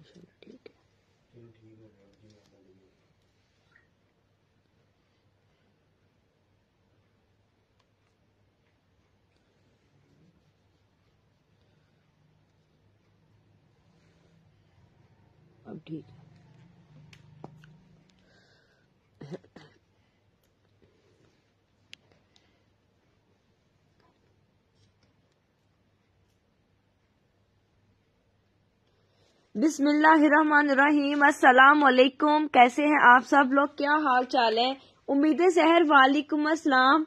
माशाल्लाह ठीक है अब ठीक है बिस्मिल्लाहिर्रहमानिर्रहीम अस्सलाम कैसे हैं आप सब लोग? क्या हाल चाल है? उम्मीद सहर वालेकुम अस्सलाम।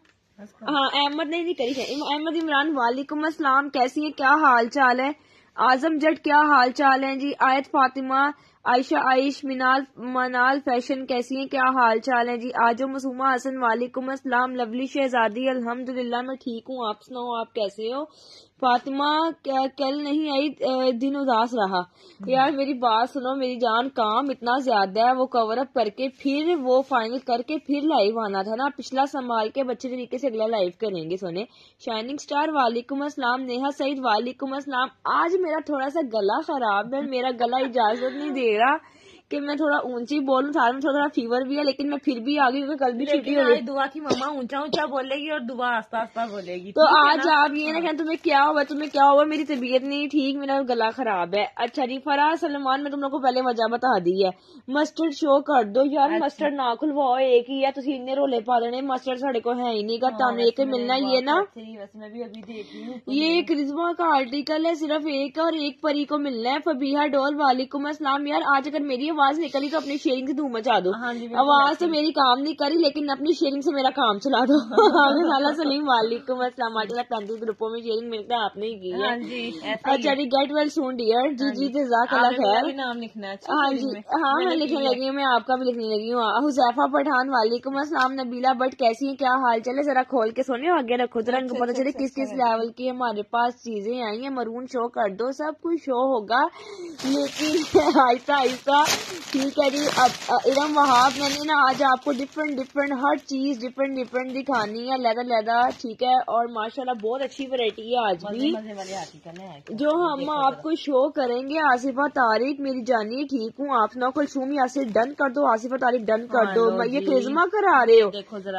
हाँ अहमद ने नहीं करी है अहमद इमरान, वालेकुम अस्सलाम। कैसी है? क्या हाल चाल है? आज़म जट, क्या हाल चाल है जी? आयत फातिमा आयशा, आयश, मिनाल, मनाल, फ़ैशन कैसी हैं? क्या हाल चाल है? जी, आजो मसूमा हसन, वालेकुम अस्सलाम, लवली शहजादी, अल्हम्दुलिल्लाह, मैं ठीक हूँ। आप सुनाओ, आप कैसे हो? फातिमा, क्या- कल नहीं आई? दिन उदास रहा। यार, मेरी बात सुनो, मेरी जान काम इतना ज़्यादा है, वो कवर अप करके फिर, वो फाइनल करके फिर लाइव आना था ना। पिछला संभाल के बच्चे तरीके से अगला लाइव करेंगे, सोने। शाइनिंग स्टार वालेकुम अस्सलाम, नेहा सईद, वालेकुम अस्सलाम। आज मेरा थोड़ा सा गला खराब है, मेरा गला इजाज़त नहीं दे रहा कि मैं थोड़ा ऊँची बोलूँ साथ में थोड़ा थोड़ा फीवर भी है लेकिन मैं फिर भी आ गई क्योंकि कल भी छुट्टी हो गई दुआ की मम्मा ऊँचा ऊँचा बोलेगी और दुआ आस्ता आस्ता बोलेगी। तो आज आप ये ना कहें तुम्हें क्या हुआ तुम्हें क्या हुआ मेरी तबीयत नहीं ठीक मेरा गला खराब है। अच्छा जी फराज सलमान मैं तुम लोग को पहले वजह बता दी है। मस्टर्ड शो कर दो यार अच्छा। मस्टर्ड ना खुलवाओ एक ही है तुम इन्ने रोले पा देने मस्टर्ड साढ़े को है ही नहीं का हाँ, ताने एक मिलना ये ना। ये क्रिज्मा का आर्टिकल है सिर्फ़ एक और एक परी को मिलना है फबीहा डोल वालेकुम अस्सलाम यार आज अगर मेरी आवाज़ निकली तो अपनी शेयरिंग से धूम मचा दो। हाँ जी, आवाज़ तो मेरी काम नहीं करी लेकिन अपनी शेयरिंग से मेरा काम चला दो। खाला सलीम वालेकुम अस्सलाम माशाल्लाह पैंतीस ग्रुपों में शेयरिंग मिलता है आपने ही की है। हाँ जी अच्छा जी गेट वेल सून डियर जी जी। आपने मेरा खैर। नाम लिखना है अच्छा हाँ जी हाँ मैं लिखने लगी हूँ मैं आपका भी लिखने लगी हूँ। हुजैफा पठान वालेकुम अस्सलाम नबीला बट कैसी है क्या हाल चले जरा खोल के सोने आगे रखो। जरा इनको अच्छा, पता चले किस किस लेवल की हमारे पास चीज़ें आई हैं। मरून शो कर दो सब कुछ शो होगा। लेकिन आहिस्ता आहिस्ता ठीक है जी। अब इरम वहाब मैंने ना आज आपको डिफरेंट डिफरेंट हर चीज़ डिफरेंट डिफरेंट दिखानी है लहदा लहदा ठीक है? और माशाल्लाह बहुत अच्छी वैरायटी है आज भी। मज़े जो हम आपको शो करेंगे आसिफा तारिक मेरी जानी ठीक हूँ। आप ना कुलसूम यासिर डन कर दो आसिफा तारिक डन कर हाँ, दो। ये। क्रिज्मा करा रहे हो?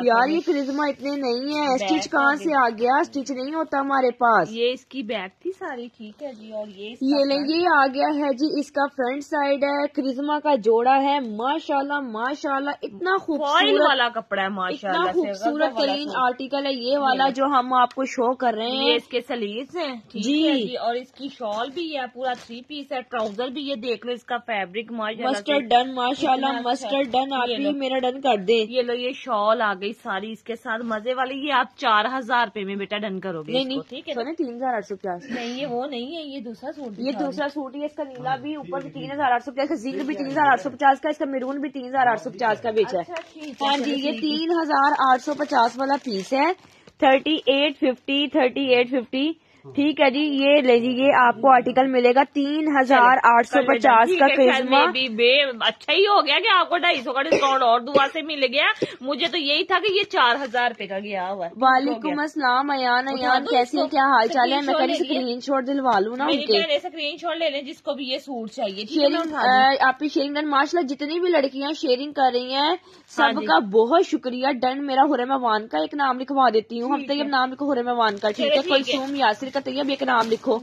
यार ये क्रिज्मा इतने नहीं है। स्टिच कहाँ। से आ गया? स्टिच नहीं होता हमारे पास। ये इसकी बैग थी सारी ठीक है जी और ये ये ये आ गया है जी इसका फ्रंट साइड है। क्रिज्मा का जोड़ा है माशाल्लाह माशाल्लाह इतना खूबसूरत वाला कपड़ा है माशाल्लाह खूबसूरत तरीन आर्टिकल है ये वाला जो हम आपको शो कर रहे ये हैं इसके सलीज हैं जी। है जी और इसकी शॉल भी है पूरा थ्री पीस है ट्राउज़र भी ये देख लो इसका फैब्रिक। मस्टर्ड डन माशाल्लाह अच्छा। मस्टर्ड डन आप ही मेरा डन कर दे। ये लो ये शॉल आ गई सारी इसके साथ मज़े वाली ये आप चार हज़ार रूपए में बेटा डन करोगे नहीं नहीं ठीक है? तीन हज़ार आठ सौ पचास नहीं ये वो नहीं है ये दूसरा सूट ये दूसरा सूट है इसका नीला भी ऊपर भी तीन हज़ार आठ सौ पचास का जिंक भी तीन हज़ार आठ सौ पचास का इसका मेरून भी तीन हज़ार आठ सौ पचास का बेचा है। अच्छा हाँ जी ये तीन हज़ार आठ सौ पचास वाला पीस है। Thirty eight fifty thirty eight fifty ठीक है जी ये ले ये आपको आर्टिकल मिलेगा तीन हज़ार आठ सौ पचास का खैर, क्रिज्मा मैं भी बे अच्छा ही हो गया कि आपको ढाई सौ का डिस्काउंट और दुआ से मिल गया। मुझे तो यही था कि ये चार हज़ार रूपए का गया हुआ वालेकुम अस्सलाम अयान अयान कैसी है क्या हाल चाल है? मैं लिए। स्क्रीन शॉट दिलवा लू ना उनके। स्क्रीन शॉट ले लें जिसको भी ये सूट चाहिए शेयरिंग आपकी शेयरिंग डन माशाल्लाह जितनी भी लड़कियाँ शेयरिंग कर रही है हाँ। सबका बहुत शुक्रिया। डन मेरा हुरम अवान का एक नाम लिखवा देती हूँ। हम तैयब नाम लिखो हुरम अवान का ठीक है? ठीक है। कुलसूम यासिर का तैयब एक नाम लिखो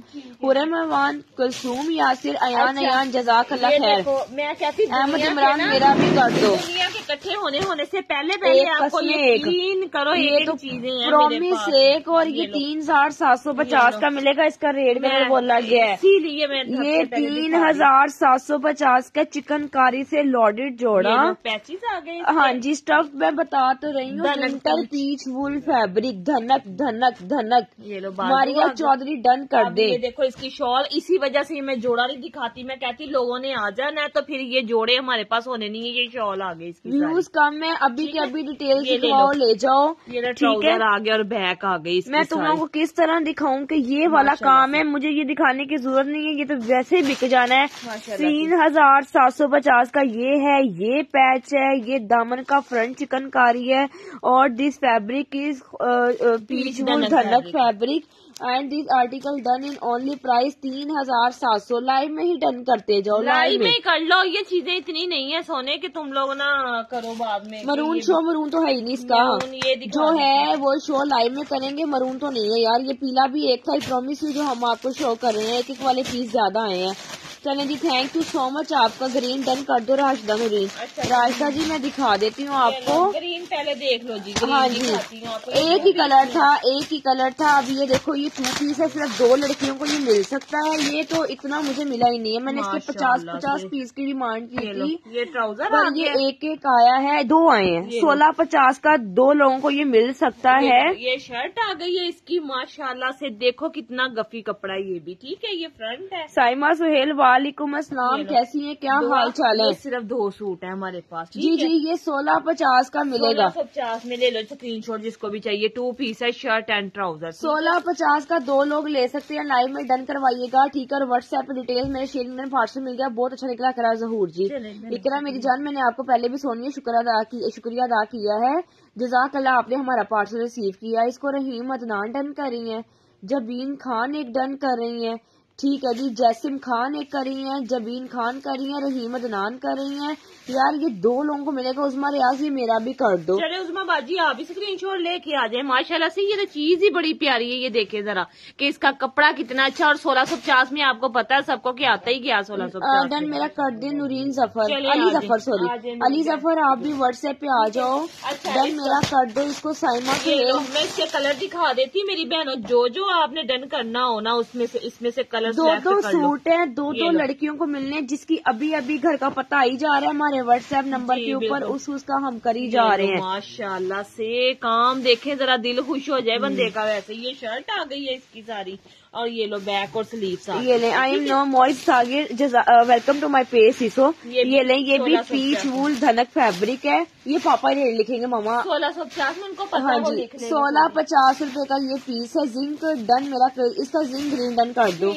हुरम कुलसूम यासिर अयान अच्छा, अयान जजाक अल्लाह खैर अहमद इमरान मेरा भी कर दो इकट्ठे होने होने से पहले पहले आपको कसमें ये एक। तीन करो ये तो चीज़ें प्रॉमिस। एक और ये। तीन हज़ार सात सौ पचास का मिलेगा इसका रेट मेरे मैं- बोला गया है इसीलिए ये तीन हज़ार सात सौ पचास का चिकनकारी से लॉडेड जोड़ा पैचेस आ गए हाँ जी स्टफ़ मैं बता तो रही हूँ पीच। फैब्रिक धनक धनक धनक मारिया। चौधरी डन कर दे। ये देखो इसकी शॉल इसी वजह से मैं जोड़ा नहीं दिखाती। मैं कहती लोगों ने आ जाना है तो फिर ये जोड़े हमारे पास होने नहीं है ये शॉल आ गई इसकी व्यूज़ कम है अभी के अभी डिटेल ये ले जाओ। ठीक है? आ गया और बैक आ गई मैं तुम लोगों को किस तरह दिखाऊँ कि ये वाला काम है? मुझे ये दिखाने की ज़रूरत नहीं है ये तो वैसे ही बिक जाना है। तीन हज़ार सात सौ पचास का ये है ये पैच है ये दामन का फ्रंट चिकनकारी है और this fabric is peach dhanak fabric and this article done in only price तीन हज़ार सात सौ लाइव में ही डन करते जाओ लाइव में। में ही कर लो ये चीज़ें इतनी नहीं है सोने की तुम लोग ना करो बाद में। मरून शो मरून तो है ही नहीं इसका। जो है वो शो लाइव में करेंगे मरून तो नहीं है यार ये पीला भी एक था प्रॉमिस जो हम आपको शो कर रहे हैं एक एक वाले पीस ज़्यादा आए हैं। चले जी थैंक यू सो मच आपका ग्रीन डन कर दो राशिदा नूरीन अच्छा, राशिदा जी मैं दिखा देती हूँ आपको. ग्रीन पहले देख लो जी हाँ जी। एक ही कलर था एक ही कलर था. अब ये देखो ये टू पीस है सिर्फ़ दो लड़कियों को ये मिल सकता है. ये तो इतना मुझे मिला ही नहीं है. मैंने इसके पचास पचास पीस की डिमांड की थी. ये ट्राउज़र पर ये एक एक आया है दो आए हैं. सोलह पचास का दो लोगों को ये मिल सकता है. ये शर्ट आ गई है इसकी माशाल्लाह से देखो कितना गफी कपड़ा ये भी. ठीक है ये फ्रंट है. साइमा सुहेल वालेकुम अस्सलाम कैसी हैं? क्या हाल चाल है? सिर्फ़ दो सूट है हमारे पास जी जी ये सोलह पचास का मिलेगा। पचास में ले लो स्क्रीन शॉट जिसको भी चाहिए टू पीस है शर्ट एंड ट्राउज़र सोलह पचास का दो लोग ले सकते हैं लाइव में डन करवाइएगा ठीक है? और व्हाट्सएप पे डिटेल्स मेरे शेयरिंग में पार्सल मिल गया बहुत अच्छा निकला करा जहूर जी। इकरा मेरी जान मैंने आपको पहले भी सोनिया शुक्र अदा की शुक्रिया अदा किया है। जजाक अल्लाह आपने हमारा पार्सल रिसीव किया इसको रहीम अदनान डन कर रही है जबीन खान एक डन कर रही है। ठीक है जी, जैसिम खान एक कर रही हैं, जबीन खान कर रही हैं, रहीम अदनान कर रही हैं। यार ये दो लोगों को मिलेगा उस्मा रियाज ये मेरा भी कर दो। चले उस्मा बाजी आप भी स्क्रीन शॉट लेके आ जाए। माशाल्लाह से ये तो चीज़ ही बड़ी प्यारी है ये देखे जरा कि इसका कपड़ा कितना अच्छा और सोलह सौ पचास में आपको पता है सबको कि आता ही गया सोलह सौ डन मेरा कर दे नूरीन ज़फ़र। अली ज़फ़र सॉरी अली ज़फ़र आप भी व्हाट्सएप पे आ जाओ। अच्छा, डन मेरा कर दो इसको साइमा के मैं इसके कलर दिखा देती मेरी बहनों जो जो आपने डन करना हो ना उसमें से इसमें से कलर दो दो सूट है दो दो लड़कियों को मिलने जिसकी अभी अभी घर का पता आई जा रहा है हमारे व्हाट्सएप नंबर के ऊपर उस उसका हम करी जा रहे हैं। माशाल्लाह से काम देखें जरा दिल खुश हो जाए बंदे का वैसे। ये शर्ट आ गई है इसकी सारी। और ये लो बैक और स्लीव्स ये लें I am no Moiz Saghir welcome to my page सीसो ये ये लें ये भी 1650 पीच वूल धनक फैब्रिक है। ये पापा रेट लिखेंगे मामा। सोलह सौ पचास में उनको पता हाँ जी सोलह पचास रूपए का ये पीस है। जिंक डन मेरा इसका जिंक ग्रीन डन कर दो।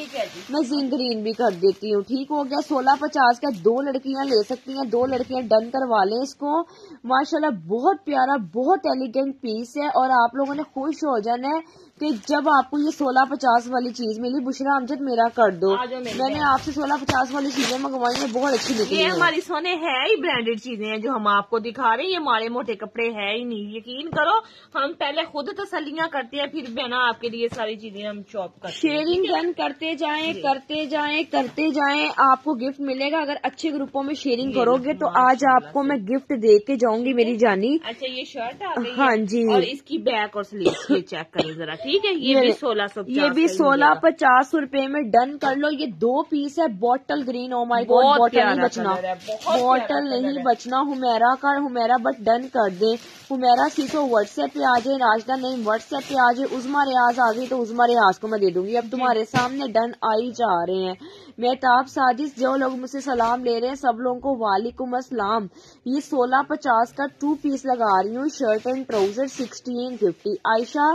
मैं जिंक ग्रीन भी कर देती हूँ। ठीक हो गया। सोलह पचास का दो लड़कियाँ ले सकती हैं। दो लड़कियाँ डन करवा लें इसको। माशाल्लाह बहुत प्यारा बहुत एलिगेंट पीस है। और आप लोगों ने खुश हो जाना है। कि जब आपको ये सोलह पचास वाली चीज़ मिली बुशरा अमजद मेरा कर दो। मैंने आपसे सोलह पचास वाली चीज़ें मंगवाई हैं बहुत अच्छी निकली ये हमारी सोने है ही ब्रांडेड चीज़ें हैं जो हम आपको दिखा रहे हैं। ये माड़े मोटे कपड़े है ही नहीं। यकीन करो हम पहले खुद तसलियाँ करते हैं फिर बहना आपके लिए सारी चीज़ें हम शॉप करते हैं। शेयरिंग डन करते जाए करते जाए करते जाए आपको गिफ्ट मिलेगा। अगर अच्छे ग्रुपों में शेयरिंग करोगे तो आज आपको मैं गिफ्ट दे के जाऊँगी मेरी जानी। अच्छा ये शर्ट है। हाँ जी। और इसकी बैक और स्लीव चेक करें जरा ठीक है ये, ये भी सोलह सौ ये भी सोलह पचास रूपए में डन कर लो। ये दो पीस है bottle green oh my god bottle नहीं बचना। बॉटल नहीं बचना हुमेरा का हुमेरा बट डन कर दे। हुमेरा सीखो व्हाट्सएप पे आ जाए राजदा नहीं व्हाट्सएप पे आ जाए उजमा रियाज आ गई तो उजमा रियाज को मैं दे दूँगी। अब तुम्हारे सामने डन आई जा रहे हैं। मेहताब साजिश जो लोग मुझसे सलाम ले रहे हैं सब लोगों को वालेकुम असलाम ये सोलह पचास का टू पीस लगा रही हूँ shirt and trouser sixteen fifty Ayesha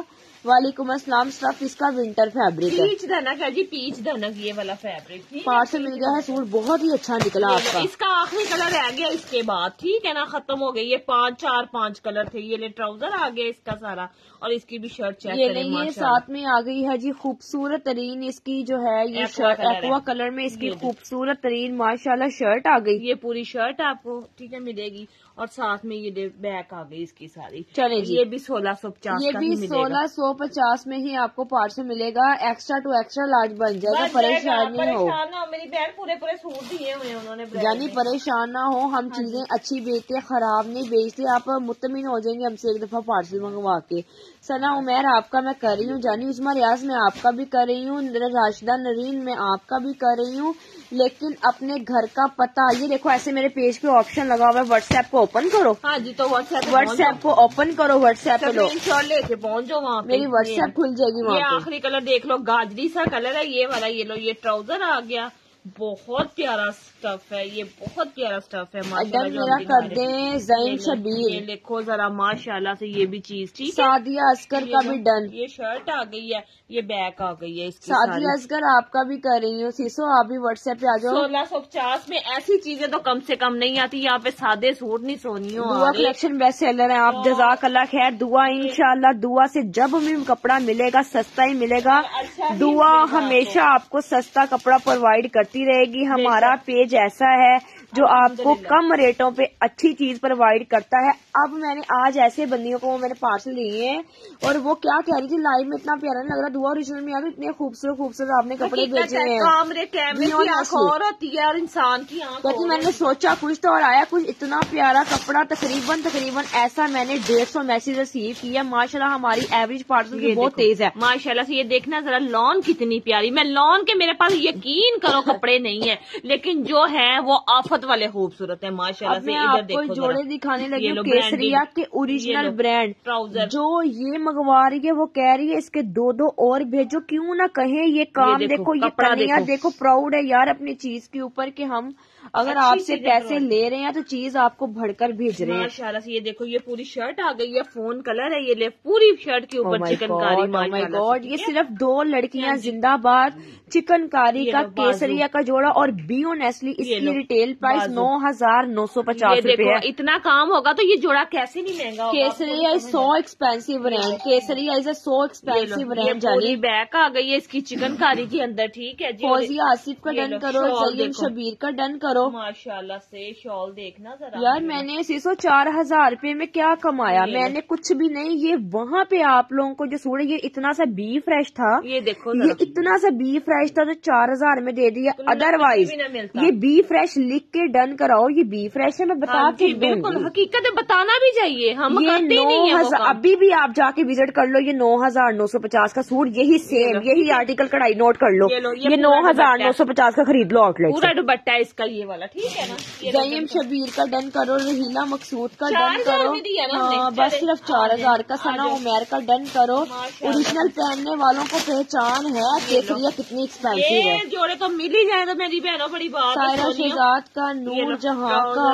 वालेकुम असलम स्टफ़ इसका विंटर फैब्रिक है। पीच धनक है जी पीच धनक ये वाला फैब्रिक है पार्सल मिल गया है सूट बहुत ही अच्छा निकला आपका। इसका आखिरी कलर रह गया इसके बाद ठीक है ना खत्म हो गई। ये पाँच चार पाँच कलर थे ये ले ट्राउज़र आ गया इसका सारा और इसकी भी शर्ट चेक ये ये साथ में आ गई है जी खूबसूरत तरीन इसकी जो है ये शर्ट एक्वा कलर में इसकी खूबसूरत तरीन माशाल्लाह शर्ट आ गई। ये पूरी शर्ट आपको ठीक है मिलेगी। और साथ में ये बैक आ गई इसकी सारी। चले जी। ये भी सोलह सौ पचास ये भी सोलह सौ पचास में ही आपको पार्सल मिलेगा। एक्स्ट्रा टू एक्स्ट्रा लार्ज बन जाएगा। परेशान नहीं हो। मेरी बहन पूरे पूरे सूट दिए हुए उन्होंने यानी परेशान ना हो। हाँ हम चीज़ें अच्छी बेचते खराब नहीं बेचते। आप मुतमिन हो जाएँगे हमसे एक दफ़ा पार्सल मंगवा के। सना उमेर आपका मैं कर रही हूँ। जानी उस्मा रियाज मैं आपका भी कर रही हूँ। राशिदा नरीन मैं आपका भी कर रही हूँ। लेकिन अपने घर का पता ये देखो ऐसे मेरे पेज पे ऑप्शन लगा हुआ है व्हाट्सएप को ओपन करो। हाँ जी तो व्हाट्सएप व्हाट्सएप को ओपन करो व्हाट्सएप पे लो। लेके पहुँच जाओ वहाँ मेरी व्हाट्सएप खुल जाएगी ये वहाँ आखिरी कलर देख लो गाजरी सा कलर है ये वाला ये लो ये ट्राउज़र आ गया। बहुत प्यारा स्टफ़ है ये बहुत प्यारा स्टफ़ है हम मेरा कर हैं। दें जैन ये शबीर। देखो जरा माशाल्लाह से ये भी चीज़ ठीक है? सादिया असकर ये का भी डन ये शर्ट आ गई है ये बैक आ गई है इसकी सादिया असकर आपका भी कर रही हूँ सीसो आप भी व्हाट्सएप पे आ जाओ। सोलह सौ पचास में ऐसी चीज़ें तो कम से कम नहीं आती यहाँ पे सादे सूट नहीं सोनियो दुआ कलेक्शन बेस्ट सेलर है आप जजाक अल्लाह खैर दुआ इंशाल्लाह दुआ से जब भी कपड़ा मिलेगा सस्ता ही मिलेगा। अच्छा दुआ हमेशा आपको सस्ता कपड़ा प्रोवाइड करती रहेगी। हमारा पेज ऐसा है जो आपको कम रेटों पे अच्छी चीज़ प्रोवाइड करता है। अब मैंने आज ऐसे बंदियों को मैंने पार्सल लिए हैं और वो क्या कह रही थी? लाइव में इतना प्यारा नहीं लग रहा। दुआ ओरिजिनल में यार इतने खूबसूरत खूबसूरत आपने कपड़े भेजे है, हैं कैमरे कैमरे की आँख और होती है और इंसान की आँख क्योंकि मैंने सोचा कुछ तो और आया कुछ इतना प्यारा कपड़ा तकरीबन तकरीबन ऐसा मैंने डेढ़ सौ मैसेज रिसीव किया माशाल्लाह हमारी एवरेज पार्सल की बहुत तेज है। माशाल्लाह से ये देखना जरा लॉन कितनी प्यारी। मैं लॉन के मेरे पास यकीन करो कपड़े नहीं है लेकिन जो है वो आफत वाले खूबसूरत है माशाल्लाह से इधर देखो जोड़े दिखाने लगी केसरिया के ओरिजिनल ब्रांड ट्राउज़र जो ये मंगवा रही है वो कह रही है इसके दो दो और भेजो क्यूँ ना कहे ये काम देखो, ये देखो। देखो प्राउड है यार अपनी चीज़ के ऊपर की हम अगर आपसे पैसे ले रहे हैं तो चीज़ आपको भरकर भेज रहे हैं। माशाल्लाह से ये देखो ये पूरी शर्ट आ गई है फ़ोन कलर है ये ले पूरी शर्ट के ऊपर चिकनकारी माय गॉड ये सिर्फ़ दो लड़कियाँ जिंदाबाद चिकनकारी का केसरिया का जोड़ा और बी ऑनेस्टली इसकी रिटेल प्राइस नौ हज़ार नौ सौ पचास रूपए इतना काम होगा तो ये जोड़ा कैसे नहीं महँगा Kesariya is so expensive brand Kesariya is a so expensive brand जानी बैक आ गई है इसकी चिकनकारी के अंदर ठीक है जी फौजिया आसिफ का डन करो शॉल शबीर का डन करो। माशाल्लाह से शॉल देखना जरा यार मैंने सीसो चार हज़ार रूपए में क्या कमाया? मैंने कुछ भी नहीं ये वहाँ पे आप लोगों को जो सूट है ये इतना सा बी फ्रेश था। ये देखो ये इतना सा बी फ्रेश था जो चार हज़ार में दे दिया। अदरवाइज़ मिलता। ये बी फ्रेश लिख के डन कराओ ये बी फ्रेश है मैं बता हाँ के बिल्कुल हकीकत बताना भी चाहिए। हम ये नौ अभी भी आप जाके विज़िट कर लो ये नौ हज़ार नौ सौ पचास का सूट यही सेम यही आर्टिकल कढ़ाई नोट कर लो। ये लो, नौ हज़ार नौ सौ पचास का खरीद लो आउटलेट पूरा दुपट्टा इसका ये वाला ठीक है ना? जयम शबीर का डन करो रहीला मकसूद का डन करो। हाँ बस सिर्फ़ चार हज़ार का सना उमेर का डन करो। ओरिजिनल पहनने वालों को पहचान है केसरिया कितनी एक्सपेंसिव है। जोड़े तो मिल ही जाए तो मेरी बहनों बड़ी बात सायरा। शहजाद का नूर जहाँ का।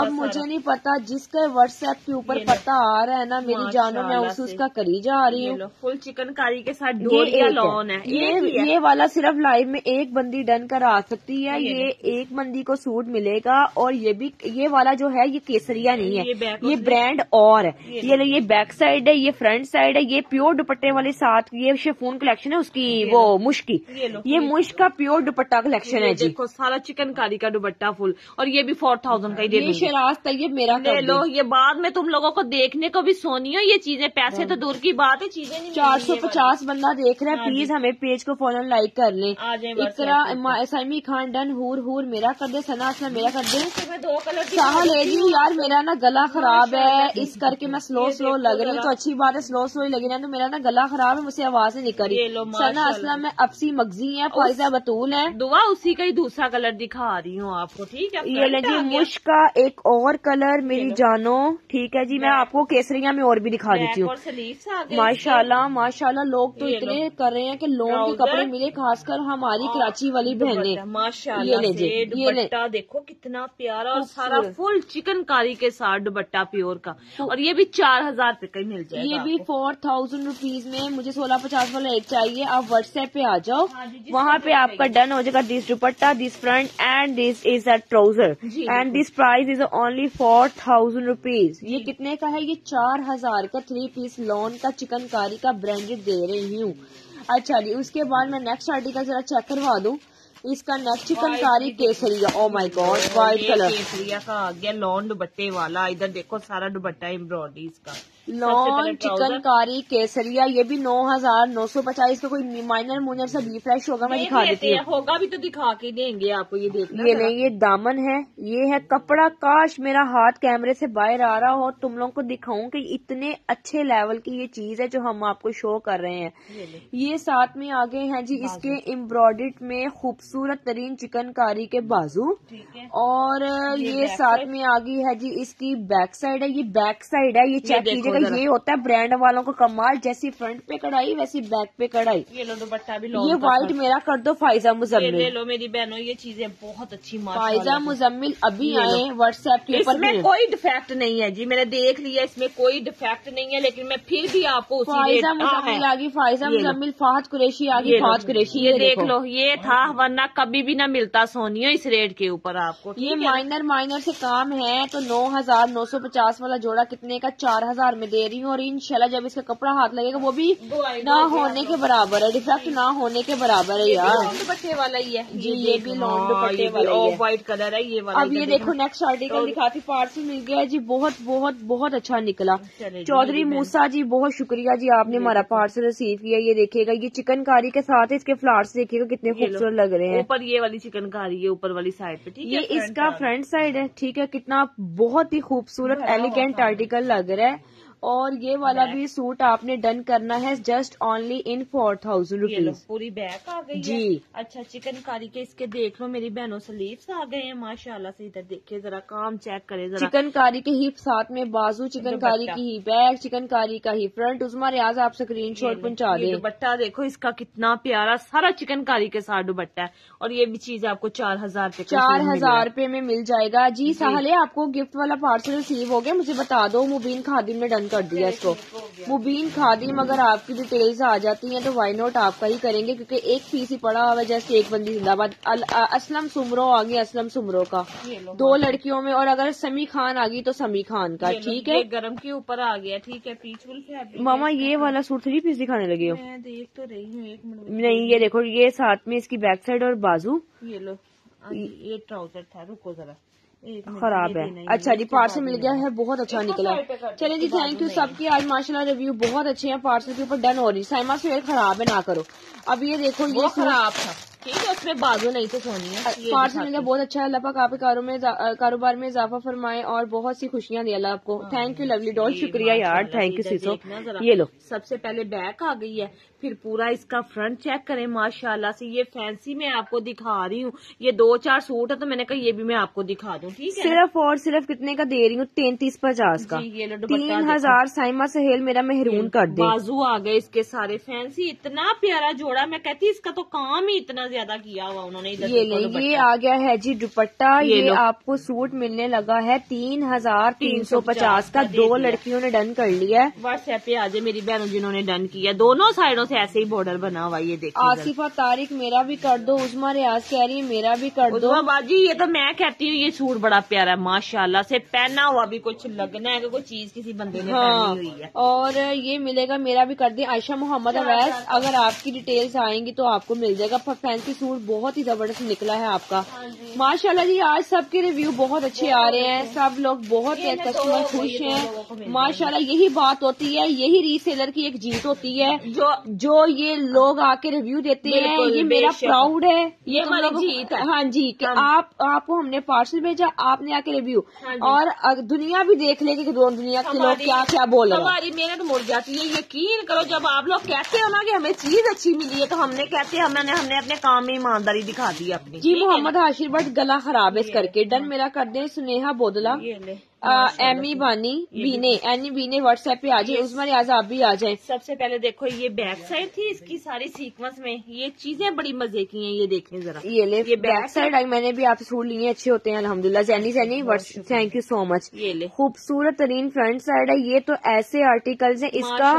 अब मुझे नहीं पता जिसके व्हाट्सएप के ऊपर पता आ रहा है ना मेरी जानो मैं उस उसका करी जा रही हूँ। फुल चिकनकारी के साथ लॉन है। है। ये ही है। वाला सिर्फ़ लाइव में एक बंदी डन करा सकती है। ये एक बंदी को सूट मिलेगा और ये भी ये वाला जो है ये केसरिया नहीं है। ये ब्रांड और ये ये ये बैक साइड है ये फ्रंट साइड है ये प्योर दुपट्टे वाले साथ ये शेफोन कलेक्शन है उसकी वो मुश्क ये मुश्क का प्योर दुपट्टा कलेक्शन है जी। देखो सारा चिकनकारी का दुपट्टा फुल और ये भी फोर थाउज़ेंड का ही ये। शराज तैयब मेरा ले लो ये बाद में तुम लोगों को देखने को भी सोनी हो ये चीज़ें पैसे तो दूर की बात है चीज़ें चार सौ पचास बंदा देख रहा है हाँ प्लीज़ हमें पेज को फॉलो लाइक कर लें। इकरा। खान डन हूर हूर मेरा कर दे सना असलम मेरा कर दे तुम्हें दो कलर ले जी यार मेरा ना गला खराब है। इस करके मैं स्लो स्लो लग रही हूँ तो अच्छी बात है स्लो स्लो ही लगी ना तो मेरा ना गला खराब है मुझसे आवाज़ नहीं निकल रही सना। असलम में अपसी मगजी है फायजा बतूल है। दुआ उसी का ही दूसरा कलर दिखा रही हूँ आपको ठीक है? ये ले फ्रंट जी आ गया। मुश का एक और कलर मेरी जानो ठीक है जी मैं आपको केसरिया में और भी दिखा देती हूँ। माशाल्लाह माशाल्लाह लोग तो इतने कर रहे हैं कि लोन के कपड़े मिले खासकर हमारी कराची वाली बहनें। माशाल्लाह ये ले ये। दुपट्टा देखो कितना प्यारा और सारा। फुल चिकनकारी के साथ दुपट्टा प्योर का। और ये भी चार हज़ार रुपए का ही मिल जाएगा ये भी फोर थाउज़ेंड रुपीज़ में मुझे सोलह पचास वाला एक चाहिए। आप व्हाट्सएप पे आ जाओ। हाँ वहाँ पे आपका डन हो जाएगा this dupatta this front and this is a trouser and this price is only four thousand rupees ये कितने का है? ये चार हज़ार का थ्री पीस लॉन का चिकनकारी का ब्रांडेड दे रही हूँ। अच्छा जी उसके बाद मैं नेक्स्ट आर्टिकल जरा चेक करवा दूँ। इसका next chikankari Kesariya oh my god white colour Kesariya का आ गया लॉन दुपट्टे वाला। इधर देखो सारा दुबट्टा एम्ब्रॉयडरी इसका पहले trouser। चिकनकारी केसरिया ये भी नौ हज़ार नौ सौ पचास इसका कोई माइनर मुनर सा बी फ्रेश होगा मैं दिखा देती हूँ। होगा भी तो दिखा के देंगे आपको ये देखना ये नहीं ये दामन है ये है कपड़ा। काश मेरा हाथ कैमरे से बाहर आ रहा हो तुम लोगों को दिखाऊँ कि इतने अच्छे लेवल की ये चीज़ है जो हम आपको शो कर रहे हैं। ये ये साथ में आगे हैं जी इसके एम्ब्रॉयडेड में खूबसूरत तरीन चिकनकारी के बाजू। और ये साथ। में आगे है जी इसकी बैक साइड है ये बैक साइड है ये चेक कीजिएगा जरा। ये होता है ब्रांड वालों को कमाल जैसी फ्रंट पे कढ़ाई वैसी बैक पे कढ़ाई। ये लो दुपट्टा भी लो ये व्हाइट मेरा कर दो फाइजा ये ले लो मेरी बहनों ये चीज़ें बहुत अच्छी फाइजा मुजम्मिल अभी आए व्हाट्सएप के ऊपर इसमें कोई डिफेक्ट नहीं है जी मैंने देख लिया इसमें कोई डिफेक्ट नहीं है लेकिन मैं फिर भी आपको हाँ, मुजम्मिल आ गई फाइजा मुजम्मिल फाहद कुरैशी आ गई फाहद कुरैशी ये देख लो ये था वरना कभी भी ना मिलता सोनियो इस रेट के ऊपर आपको ये माइनर माइनर से काम है तो नौ हज़ार नौ सौ पचास वाला जोड़ा कितने का? चार हज़ार में दे रही हूँ और इंशाल्लाह जब इसका कपड़ा हाथ लगेगा वो भी ना होने के बराबर है डिफेक्ट ना होने के बराबर है यार। दुपट्टे वाला ही है। जी, ये भी लॉन्ग दुपट्टे वाला। व्हाइट कलर है। ये वाला अब ये देखो नेक्स्ट आर्टिकल तो- दिखाती पार्सल मिल गया जी बहुत बहुत बहुत अच्छा निकला। चौधरी मूसा जी बहुत शुक्रिया जी आपने हमारा पार्सल रिसीव किया। ये देखिएगा ये चिकनकारी के साथ इसके फ्लावर्स देखिएगा कितने खूबसूरत लग रहे हैं। ऊपर ये वाली चिकनकारी है ऊपर वाली साइड पे ठीक है ये इसका फ्रंट साइड है ठीक है कितना बहुत ही खूबसूरत एलिगेंट आर्टिकल लग रहा है। और ये वाला भी सूट आपने डन करना है just only in four thousand rupees पूरी बैक आ गई जी। है अच्छा चिकनकारी के इसके देख लो मेरी बहनों स्लीव्स आ गए हैं माशाल्लाह से इधर देखिए जरा काम चेक करे जरा। चिकनकारी के हिप साथ में बाजू चिकनकारी। की ही बैक चिकनकारी का ही फ्रंट उसमा रियाज आप स्क्रीन शॉट पहुँचा दें। दुपट्टा देखो इसका कितना प्यारा सारा चिकनकारी के साथ दुपट्टा है। और ये भी चीज़ आपको चार हज़ार चार हज़ार रूपए में मिल जाएगा। जी साहले आपको गिफ्ट वाला पार्सल रिसीव हो गया मुझे बता दो मुबीन खादिम ने डन कर दिया इसको। मुबीन खादिम अगर आपकी डिटेल्स आ जाती हैं तो वाई नोट आपका ही करेंगे? क्योंकि एक पीस ही पड़ा हुआ है जैसे एक बंदी जिंदाबाद। असलम सुमरो आ गई असलम सुमरो का। दो लड़कियों में और अगर समी खान आ गई तो समी खान का ठीक है? गर्म के ऊपर आ गया ठीक है? पीचफुल फैब्रिक मामा ये वाला सूट थ्री पीस दिखाने लगे हो? देख तो रही हूँ एक मिनट नहीं ये देखो ये साथ में इसकी बैक साइड और बाजू। ये लो हाँ ये ट्राउज़र था रुको जरा। खराब है। अच्छा जी पार्सल मिल गया है। बहुत अच्छा निकला चलें जी थैंक यू सबकी आज माशाल्लाह रिव्यू बहुत अच्छे हैं पार्सल के ऊपर डन हो रही साइमा से खराब है ना करो। अब ये देखो ये खराब था। ठीक है उसमें बाजू नहीं तो सोनी है। पार्सल दिखाती बहुत अच्छा है अल्लाह पाक आपके कारों में कारोबार में इजाफा फरमाए और बहुत सी खुशियाँ दी अल्लाह आपको। थैंक यू लवली डॉल शुक्रिया यार. थैंक यू सीसो ये लो। सबसे पहले बैक आ गई है फिर पूरा इसका फ्रंट चेक करें माशाल्लाह से। ये फैंसी मैं आपको दिखा रही हूँ। ये दो चार सूट है तो मैंने कहा ये भी मैं आपको दिखा दूँ ठीक है? सिर्फ़ और सिर्फ़ कितने का दे रही हूँ? तैतीस पचास का। ये तीन हज़ार साइमा सहेल मेरा मेहरून कर दे। बाजू आ गए इसके सारे। फैंसी इतना प्यारा जोड़ा मैं कहती इसका तो काम ही इतना ज़्यादा किया हुआ उन्होंने इधर ये ले ये आ गया है जी दुपट्टा। ये ये आपको सूट मिलने लगा है तीन हज़ार तीन सौ पचास का। दो लड़कियों ने डन कर लिया है। व्हाट्सएप पे आज मेरी बहनों जिन्होंने डन किया। दोनों साइडों से ऐसे ही बॉर्डर बना हुआ ये देखिए आसिफा तारिक मेरा भी कर दो उजमा रियाज कह रही है मेरा भी कर दो। बाजी ये तो मैं कहती हूँ ये सूट बड़ा प्यारा है माशाला से पहना हुआ भी कुछ लगना है कोई चीज़ किसी बंदे ने हाँ पहनी हुई है। और ये मिलेगा मेरा भी कर दे। आयशा मोहम्मद अवैस अगर आपकी डिटेल्स आएँगी तो आपको मिल जाएगा। फैंसी सूट बहुत ही ज़बरदस्त निकला है आपका। माशाल्लाह जी आज सबके रिव्यू बहुत अच्छे आ रहे हैं। सब लोग बहुत मैं कस्टमर तो- खुश को हैं। माशाल्लाह यही बात होती है यही रीसेलर की एक जीत होती है। जो जो ये लोग आके रिव्यू देते हैं ये मेरा प्राउड है। ये हमारी जीत है। हाँ जी कि आप आपको हमने पार्सल भेजा आपने आके रिव्यू हाँ और दुनिया भी देख लेगी कि दो- दुनिया के लोग क्या क्या बोल रहे हैं। हमारी मेहनत मुड़ जाती है। यकीन करो जब आप लोग कहते हो ना कि हमें चीज़ अच्छी मिली है तो हमने कहते हैं हमने हमने अपने काम में ईमानदारी दिखा दी अपनी। जी मोहम्मद हाशिर गला खराब है इस करके। डन मेरा कर दे सुनेहा बोदला। एमी बानी बीने एनी बीने व्हाट्सएप पे आ जाए उसमें रियाज आप भी आ जाए। सबसे पहले देखो ये बैक साइड थी इसकी सारी सीक्वेंस में। ये चीज़ें बड़ी मज़े की हैं ये देखें जरा। ये ले ये बैक साइड मैंने भी आपसे सूट लिए अच्छे होते हैं अल्हम्दुलिल्लाह। जैनी जैनी थैंक यू सो मच ये ले। खूबसूरत तरीन फ्रंट साइड है ये तो ऐसे आर्टिकल्स है इसका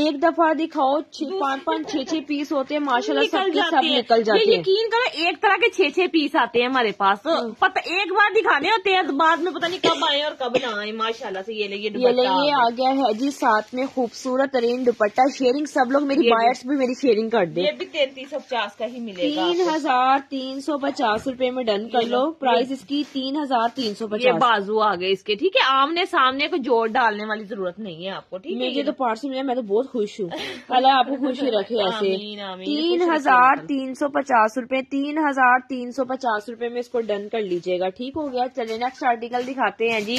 एक दफ़ा दिखाओ पाँच पाँच छह छह पीस होते हैं निकल सबके सब निकल जाते हैं। यकीन करो एक तरह के छह छह पीस आते हैं हमारे पास। तो पता एक बार दिखाने होते हैं बाद में पता नहीं कब आए और कब ना आए माशाल्लाह से ये ले ये ये ले ये आ गया है जी साथ में खूबसूरत तरीन दुपट्टा। शेयरिंग सब लोग मेरी बायर्स भी। मेरी शेयरिंग कर दे। ये भी तैतीस सौ पचास का ही मिलेगा। तीन हज़ार तीन सौ पचास रूपए में डन कर लो। प्राइस इसकी तीन हज़ार तीन सौ पचास। बाजू आ गए इसके ठीक है? आमने सामने को जोड़ डालने वाली ज़रूरत नहीं है आपको ठीक है? मुझे तो पार्सल मिला मैं तो बहुत खुश हूँ। अल्लाह आपको खुश ही रखे ऐसे। तीन हज़ार तीन सौ पचास रूपए तीन हज़ार तीन सौ पचास रूपए में इसको डन कर लीजिएगा ठीक हो गया? चले नेक्स्ट आर्टिकल दिखाते हैं जी।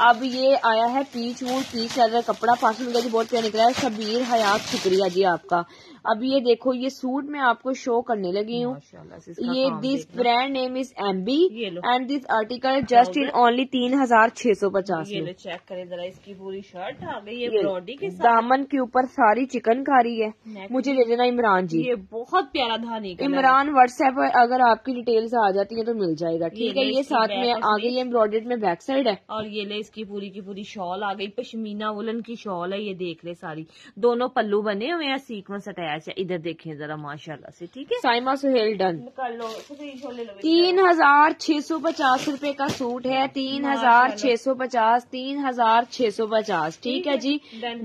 अब ये आया है पीच वो पीच लेदर कपड़ा, पार्सल बहुत प्यार निकला है। शबीर हयात, शुक्रिया जी आपका। अब ये देखो ये सूट मैं आपको शो करने लगी हूँ। ये this brand name is M B and this article just in only तीन हज़ार छह सौ पचास लो चेक करें जरा इसकी पूरी शर्ट आ गई है ब्रॉडी के साथ। दामन के ऊपर सारी चिकनकारी है। मुझे दे देना इमरान जी। ये बहुत प्यारा धानी इमरान व्हाट्सएप पर अगर आपकी डिटेल्स आ जाती है तो मिल जाएगा। ठीक है ये साथ में और आ गई एम्ब्रॉयडेड में बैक साइड है। और ये ले इसकी पूरी की पूरी शॉल आ गई। पश्मीना वुलन की शॉल है ये देख ले सारी। दोनों पल्लू बने हुए हैं सीक्वेंस अटैच है इधर देखें जरा माशाल्लाह से ठीक है? साइमा सुहेल डन। कर लो तीन हज़ार छह सौ पचास रूपए का सूट है तीन हज़ार छह सौ पचास तीन हज़ार छह सौ पचास ठीक है जी?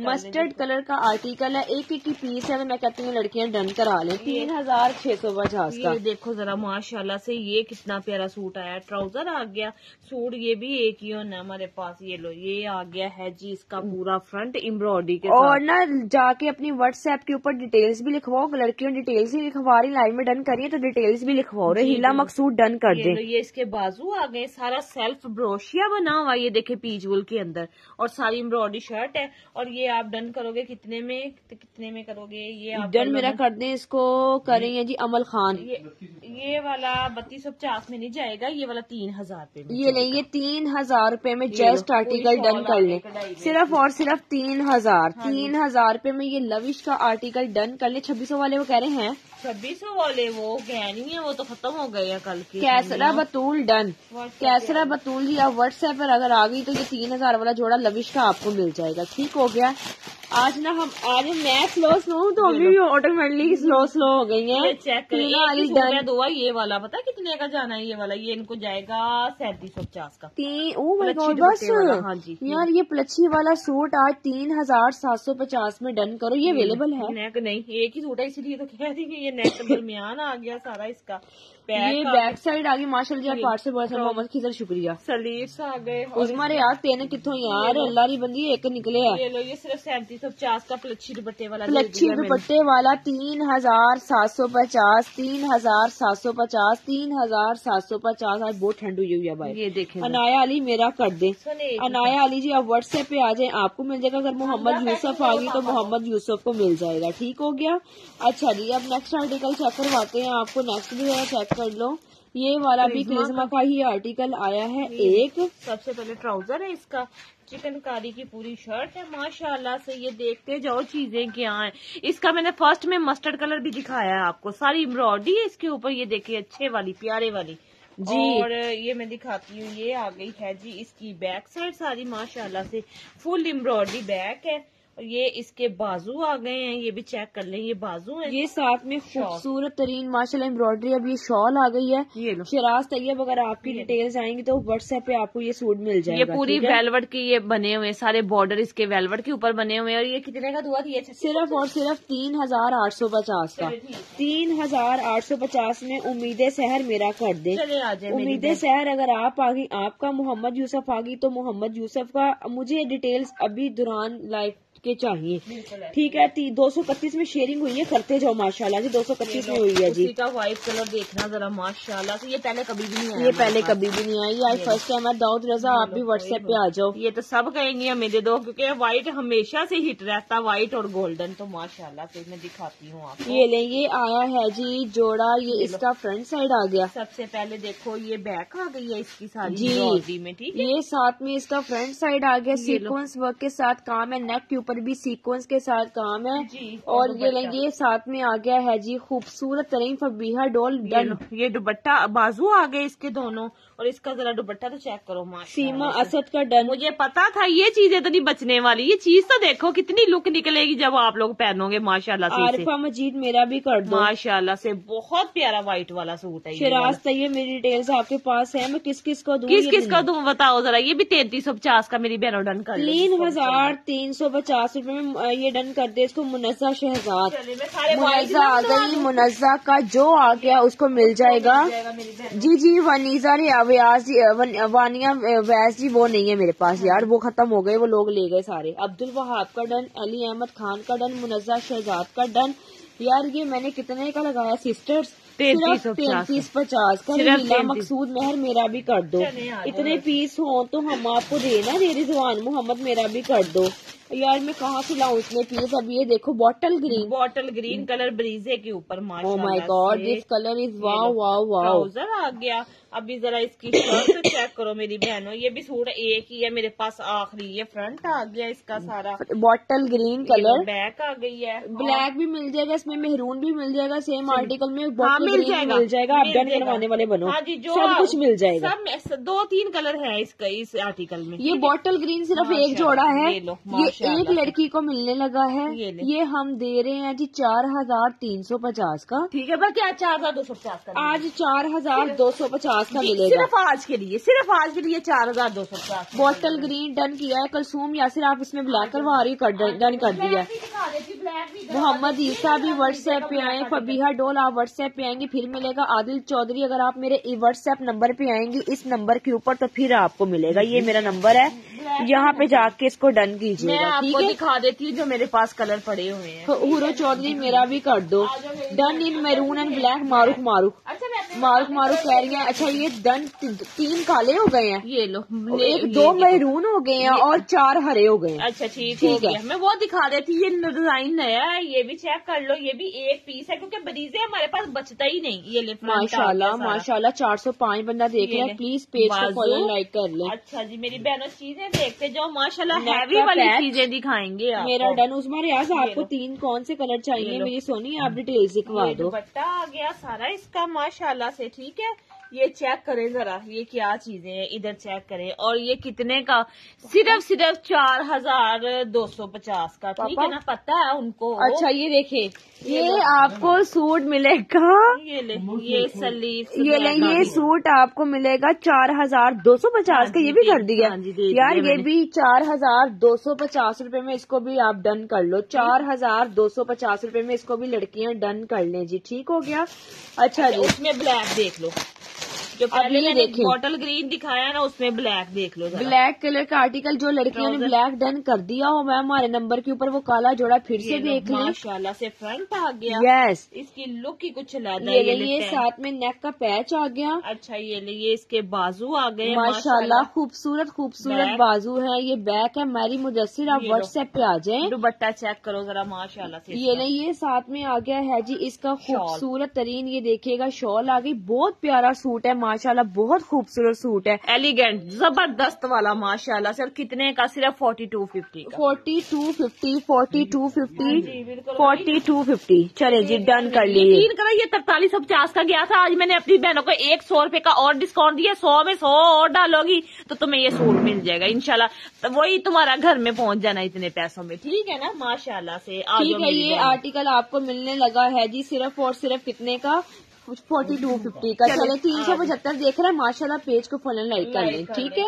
मस्टर्ड कलर का आर्टिकल है एक एक की पीस है मैं कहती हूँ लड़कियाँ डन करा लें। तीन हज़ार छह सौ पचास का। देखो जरा माशाल्लाह से ये कितना प्यारा सूट आया ट्राउज़र आ गया सूट ये भी एक ही होना हमारे पास ये लो ये आ गया है जी इसका पूरा फ्रंट एम्ब्रॉयडरी के और ना जाके अपनी व्हाट्सएप के ऊपर डिटेल्स भी लिखवाओ लड़कियों डिटेल्स ही लिखवा रही लाइव में डन करिए तो डिटेल्स भी लिखवाओ। रहे हिला मकसूद डन कर ये दे। ये इसके बाजू आ गए सारा सेल्फ ब्रोशिया बना हुआ ये देखे पीच के अंदर। और सारी एम्ब्रॉयडरी शर्ट है और ये आप डन करोगे कितने में तो कितने में करोगे ये आप डन मेरा कर दे इसको करेंगे जी अमल खान। ये ये वाला बत्तीस सौ पचास में नहीं जाएगा ये वाला तीन हज़ार पे में ये लेंगे तीन हज़ार रूपए में जस्ट आर्टिकल डन कर लें। सिर्फ़ और सिर्फ़ तीन हज़ार हाँ तीन हज़ार रूपए में ये लविश का आर्टिकल डन कर ले छब्बीसों वाले वो कह रहे हैं छब्बीस वाले वो गए नहीं है वो तो खत्म हो गए हैं कल के कैसरा बतूल डन। कैसरा बतूल जी आप व्हाट्सएप पर अगर आ गई तो ये तीन हज़ार वाला जोड़ा लविश का आपको मिल जाएगा। ठीक हो गया? आज ना हम आज मैं स्लो स्लो हूँ तो अभी भी ऑटोमेटिकली स्लो स्लो हो गई है। चेक करें। तीन एक वाली ही सूट है डन दो ये वाला पता कितने का जाना है ये वाला? ये इनको जाएगा सैंतीस सौ पचास का। तीन ओ माय गॉड बस। हाँ जी। यार ये प्लच्छी वाला सूट आज तीन हज़ार सात सौ पचास में डन करो। ये अवेलेबल है? नहीं एक ही सूट है इसीलिए तो कह रही हूँ ये नेक दरमियान आ गया सारा इसका। ये बैक आ बैक साइड आ गई माशाल्लाह जी आप पार्ट से बहुत मोहम्मद खिजर शुक्रिया। सलीव्स आ गए उस्मा यार तेने कितों यार? अल्लाह री बंदी एक निकले है। ये लो ये सिर्फ़ सैंतीस सौ पचास का प्लच्छी दुपट्टे वाला प्लच्छी दुपट्टे वाला तीन हज़ार सात सौ पचास तीन हज़ार सात सौ पचास तीन हज़ार सात सौ पचास। आज बहुत ठंड हुई हुई है भाई। ये देखें। अनाया अली मेरा कर दे। अनाया अली जी आप व्हाट्सएप पे आ जाए आपको मिल जाएगा। अगर मोहम्मद यूसुफ आ गई तो मोहम्मद यूसुफ को मिल जाएगा। ठीक हो गया? अच्छा जी अब नेक्स्ट आर्टिकल चेक करवाते हैं आपको नेक्स्ट भी जरा चेक कर लो। ये वाला भी क्रिज्मा का ही आर्टिकल आया है एक। सबसे पहले ट्राउज़र है इसका। चिकनकारी की पूरी शर्ट है माशाल्लाह से ये देखते जाओ चीज़ें क्या हैं। इसका मैंने फ़र्स्ट में मस्टर्ड कलर भी दिखाया है आपको सारी एम्ब्रॉयडरी है इसके ऊपर ये देखिए अच्छे वाली प्यारे वाली। जी। और ये मैं दिखाती हूँ ये आ गई है जी इसकी बैक साइड सारी माशाल्लाह से। फुल एम्ब्रॉयडरी बैक है। ये इसके बाजू आ गए हैं ये भी चेक कर लें ये बाजू है। ये साथ में खूबसूरत तरीन माशाल्लाह एम्ब्रॉयडरी अब ये शॉल आ गई है। ये लो। शराज तैयब अगर आपकी डिटेल्स आएँगी तो व्हाट्सएप पे आपको ये सूट मिल जाएगा ये पूरी वेलवेट की ये बने हुए सारे बॉर्डर इसके वेलवेट के ऊपर बने हुए और ये कितने का दुआ दिया सिर्फ़ और सिर्फ़ तीन हज़ार आठ सौ पचास का। तीन हज़ार आठ सौ पचास में उम्मीदें शहर मेरा कर दे। उम्मीदें शहर अगर आप आ गई आपका मोहम्मद यूसुफ आ गई तो मोहम्मद यूसुफ का मुझे डिटेल्स अभी दौरान लाइव के चाहिए। है। ठीक है दो सौ इकतीस में शेयरिंग हुई है करते जाओ माशाल्लाह जी दो सौ इकतीस में हुई है जी। का व्हाइट कलर देखना जरा माशाल्लाह से। ये पहले कभी भी नहीं आया ये पहले कभी भी नहीं आई। आज फ़र्स्ट टाइम है दाऊद रजा आप भी व्हाट्सएप पे आ जाओ। ये तो सब कहेंगे हमें दे दो क्योंकि व्हाइट हमेशा से हिट रहता है व्हाइट और गोल्डन तो माशाल्लाह से मैं दिखाती हूँ आपको। ये ले ये आया है जी जोड़ा ये इसका फ्रंट साइड आ गया। सबसे पहले देखो ये बैक आ गई है इसकी सारी जी। में ठीक है? ये साथ में इसका फ्रंट साइड आ गया सीक्वेंस वर्क के साथ काम है नेक के ऊपर भी सीक्वेंस के साथ काम है। और ये दुपट्टा। लेंगे साथ में आ गया है जी खूबसूरत तरीन फबीहा डोल डन। ये दुपट्टा बाजू आ गए इसके दोनों और इसका जरा दुपट्टा तो चेक करो सीमा असद का डन। मुझे पता था ये चीज़ें तो नहीं बचने वाली ये चीज़ तो देखो कितनी लुक निकलेगी जब आप लोग पहनोगे माशाल्लाह से इसे। आरिफा मजीद मेरा भी कर दो। माशाल्लाह से बहुत प्यारा व्हाइट वाला सूट है ये शराज। तैयब मेरी डिटेल्स आपके पास है मैं किस किस को दूँ किस किस का तुम बताओ जरा ये भी तैतीस सौ पचास का मेरी बहनों डन कर तीन हज़ार तीन सौ पचास रूपए में ये डन कर दे इसको मुनजा शहजाद। मुनजा आ गई मुनजा का जो आ गया उसको मिल जाएगा। जाएगा जी जी वनीजा व्यास जी वानिया वैस जी वो नहीं है मेरे पास यार वो खत्म हो गए वो लोग ले गए सारे। अब्दुल वहाब का डन अली अहमद खान का डन मुनजा शहजाद का डन यार ये मैंने कितने का लगाया सिस्टर्स तैंतीस सौ पचास। तैतीस पचास का। सिर्फ़ नीला मकसूद मेहर मेरा भी कर दो। इतने पीस हो तो हम आपको देना मेरी रिजवान मोहम्मद मेरा भी कर दो। यार मैं कहाँ से लाऊं इतने पीस अब ये देखो bottle green bottle green colour ब्रीजे के ऊपर ओ माशाल्लाह my god this colour is wow wow wow trouser आ गया। अभी जरा इसकी शर्ट चेक करो मेरी बहनों। ये भी सूट एक ही है मेरे पास आखिरी ये फ्रंट आ गया इसका सारा। बॉटल ग्रीन कलर बैक आ गई है। ब्लैक भी मिल जाएगा इसमें मेहरून भी मिल जाएगा सेम आर्टिकल में हाँ बॉटल मिल ग्रीन जाएगा। मिल जाएगा आप डन करवाने वाले बनो। हाँ जी जो सब कुछ मिल जाएगा। सब दो तीन कलर है इसका इस आर्टिकल में। ये बॉटल ग्रीन सिर्फ़ एक जोड़ा है। ये। एक लड़की को मिलने लगा है। ये हम दे रहे हैं जी चार हज़ार तीन सौ पचास का। ठीक है आज चार हज़ार दो सौ पचास का। आज चार हज़ार दो सौ पचास का मिलेगा। सिर्फ़ आज के लिए सिर्फ़ आज के लिए चार हज़ार दो सौ पचास। बॉटल ग्रीन डन किया है कलसूम सिर्फ़ आप इसमें ब्लैक करवा रही कर डन कर दिया। मोहम्मद ईसा भी व्हाट्सएप पे आए फबीहा डोल आप व्हाट्सएप पे आएँगे फिर मिलेगा आदिल चौधरी। अगर आप मेरे व्हाट्सएप नंबर पे आएँगे इस नंबर के ऊपर तो फिर आपको मिलेगा। ये मेरा नंबर है। यहाँ पे जाके इसको डन कीजिए मैं आपको दिखा देती हूँ जो मेरे पास कलर पड़े हुए हैं। हुरो चौधरी मेरा भी कर दो। Done in maroon and black Maroof Maroof अच्छा मैं अपने- मारूफ मारूफ कह रही है अच्छा ये डन तीन काले हो गए हैं। ये लो एक दो मैरून हो गए हैं और चार हरे हो गए हैं। अच्छा ठीक ठीक है। मैं वो दिखा देती हूँ, ये डिज़ाइन नया है ये भी चेक कर लो ये भी एक पीस है क्योंकि बरीजे हमारे पास बचता ही नहीं ये ले front आ गया माशाल्लाह माशाल्लाह चार सौ पाँच बंदा देख रहा है ले। प्लीज़ पेज को फॉलो लाइक कर ले। अच्छा जी मेरी बहनों चीज़ें देखते जाओ माशाल्लाह हैवी वाली चीज़ें दिखाएँगे आपको। मेरा डन उसमें रियाज आपको तीन कौन से कलर चाहिए? मेरी सोनी आप डिटेल्स दिखवा दो। दुपट्टा आ गया सारा इसका माशाल्लाह से ठीक है? ये चेक करें जरा ये क्या चीज़ें हैं इधर चेक करें। और ये कितने का? सिर्फ़ सिर्फ़ चार हज़ार दो सौ पचास का ठीक है ना? पता है उनको? अच्छा ये देखे। ये ये आपको सूट मिलेगा। ये ले ये सलीफ ये ले ये सूट आपको मिलेगा चार हज़ार दो सौ पचास का ये भी कर दिया। हाँ जी, यार ये भी चार हज़ार दो सौ पचास रुपये में इसको भी आप डन कर लो। चार हज़ार दो सौ पचास रुपये में इसको भी लड़कियाँ डन कर लें जी। ठीक हो गया? अच्छा जी। उसमें ब्लैक देख लो। जो अब पहले ये देखें। बॉटल ग्रीन दिखाया ना उसमें ब्लैक देख लो ब्लैक कलर का आर्टिकल जो लड़कियों ने ब्लैक डन कर दिया हो मैम हमारे नंबर के ऊपर वो काला जोड़ा फिर से देख लें। माशाल्लाह से फ्रंट आ गया। यस इसकी लुक ही कुछ अलग ये है। ये साथ में नेक का पैच आ गया। अच्छा ये ले ये इसके बाजू आ गए माशाल्लाह खूबसूरत खूबसूरत बाजू है ये बैक है। मैरी मुदस्सिर आप। व्हाट्सएप पे आ जाएँ। दुपट्टा चेक करो जरा माशाल्लाह से ये नहीं ये साथ में आ गया है जी इसका खूबसूरत तरीन ये देखिएगा शॉल आ गई। बहुत प्यारा सूट है माशाल्लाह बहुत खूबसूरत सूट है। एलिगेंट ज़बरदस्त वाला माशाल्लाह सर कितने का? सिर्फ़ forty two fifty forty two fifty forty two fifty forty two fifty चले जी डन कर लिए। यकीन करो ये तरतालीस सौ पचास का गया था। आज मैंने अपनी बहनों को एक सौ रुपये का और डिस्काउंट दिया। सौ में सौ और डालोगी तो तुम्हें ये सूट मिल जाएगा इंशाल्लाह। तो वही तुम्हारा घर में पहुँच जाना इतने पैसों में। ठीक है ना? माशाला से। ठीक है ये आर्टिकल आपको मिलने लगा है जी सिर्फ़ और सिर्फ़ कितने का? फोर्टी टू फिफ्टी का। चलो, तीन सौ हाँ। पचहत्तर देख रहे हैं माशाल्लाह पेज को फॉलो लाइक कर लें ठीक है?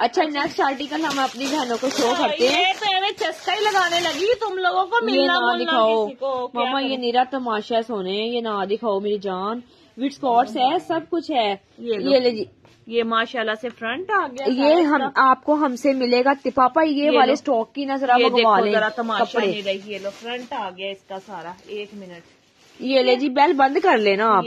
अच्छा नेक्स्ट आर्टिकल हम अपनी बहनों को शो करते हैं। ये तो चस्का ही लगाने लगी तुम लोगों को मिलना ना दिखाओ। मामा ये? नीरा तमाशा सोने ये ना दिखाओ मेरी जान। विद स्पॉट्स है सब कुछ है। ये लो। जी। ये माशाल्लाह से फ्रंट आ गया ये हम आपको हमसे मिलेगा। पापा ये, ये वाले स्टॉक की नज़र ये मंगवा लें जरा तमाशा कपड़े। रही ये लो फ्रंट आ गया इसका सारा। एक मिनट ये ले जी बेल बंद कर लेना आप।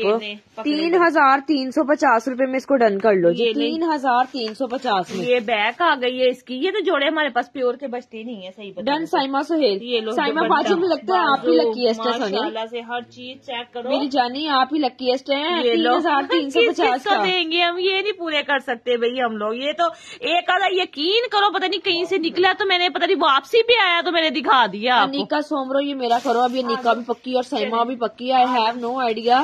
तीन हज़ार तीन सौ पचास रूपए में इसको डन कर लो जी। तीन हज़ार तीन सौ पचास में। ये बैक आ गई है इसकी। ये तो जोड़े हमारे पास प्योर के बचते नहीं है सही बता डन साइमा सोहेल। ये लो साइमा बाजू में लगता है आप ही लकी एस्ट है से हर चीज़ चेक करो। मेरी जानी आप ही लकी एस्ट है। तीन हज़ार तीन सौ पचास का। देंगे हम? ये नहीं पूरे कर सकते भाई हम लोग। ये तो एक आधा यकीन करो पता नहीं कहीं से निकला तो मैंने पता नहीं वापसी भी आया तो मैंने दिखा दिया निका सोमरो ये मेरा करो। अब ये निका भी पक्की और साइमा भी पक्की I have no idea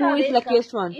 who is luckiest one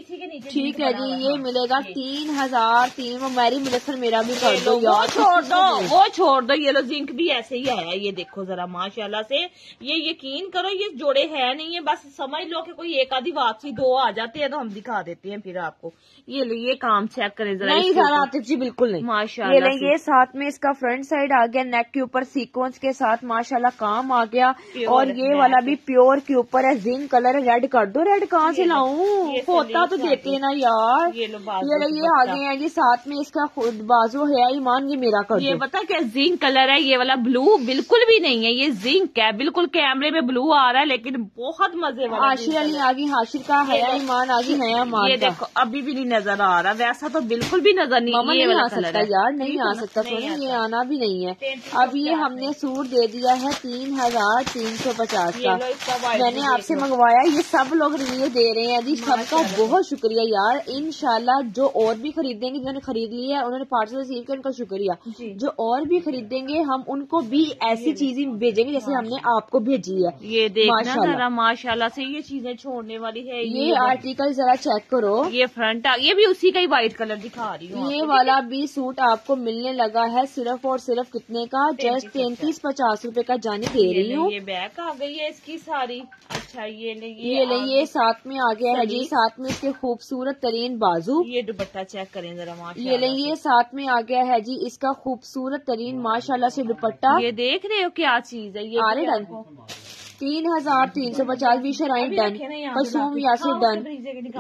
ठीक है जी ये मिलेगा तीन हज़ार तीन वो मैरी मुदस्सर मेरा भी कर दो वो यार। छोड़ दो वो छोड़ दो ये लो जिंक भी ऐसे ही आया ये देखो जरा माशाल्लाह से। ये यकीन करो ये जोड़े है नहीं है बस समझ लो कि कोई एक आधी वापसी दो आ जाते हैं तो हम दिखा देते हैं फिर आपको। ये लो ये काम चेक करें जरा नहीं ऊपर। आतिफ जी बिल्कुल नहीं। माशाल्लाह ये ये साथ में इसका फ्रंट साइड आ गया नेक के ऊपर सीक्वेंस के साथ माशाल्लाह काम आ गया। और ये वाला भी प्योर के ऊपर है जिंक कलर है रेड कर दो रेड कहाँ से लाऊं? ये होता तो देते ना यार। ये लो ये ये आगे हैं जी साथ में इसका खुद बाजू है ईमान ये मेरा कर ये पता क्या जिंक कलर है? ये वाला ब्लू बिल्कुल भी नहीं है ये जिंक है। बिल्कुल कैमरे में ब्लू आ रहा है लेकिन बहुत मज़े वाला आशिर अली। आगे हाशिर का है ईमान आगे है ईमान ये देखो अभी भी नहीं नज़र आ रहा वैसा तो बिल्कुल भी नज़र नहीं नहीं आ सकता यार नहीं आ सकता ये आना भी नहीं है। अब ये हमने सूट दे दिया है तीन हज़ार तीन सौ पचास का। मैंने भी लो। मंगवाया ये सब लोग रिव्यू दे रहे हैं। जी सबका बहुत शुक्रिया यार। इंशाल्लाह जो और भी खरीदेंगे जिन्होंने खरीद लिया है उन्होंने पार्सल रिसीव किया उनका शुक्रिया। जो। और भी खरीदेंगे हम उनको भी ऐसी चीज़ें भेजेंगे जैसे हमने आपको भेजी है। ये देखना। जरा माशाल्लाह से ये चीज़ें छोड़ने वाली है ये आर्टिकल जरा चेक करो। ये फ्रंट ये भी उसी का ही व्हाइट कलर दिखा रही हूँ ये वाला भी सूट आपको मिलने लगा है सिर्फ़ और सिर्फ़ कितने का? जस्ट तैतीस पचास रूपए का जाने दे रही हूँ। ये बैक आ गई है इसकी सारी। अच्छा ये ले ये ये ले ये साथ में आ गया है जी साथ में इसके खूबसूरत तरीन बाजू। ये दुपट्टा चेक करें जरा ये ले ये साथ में आ गया है जी इसका खूबसूरत तरीन माशाल्लाह। से दुपट्टा। ये देख रहे हो क्या चीज़ है ये आ रहे तीन हज़ार तीन सौ पचास भी शराइन डन। कसूम यासिर हाँ, डन।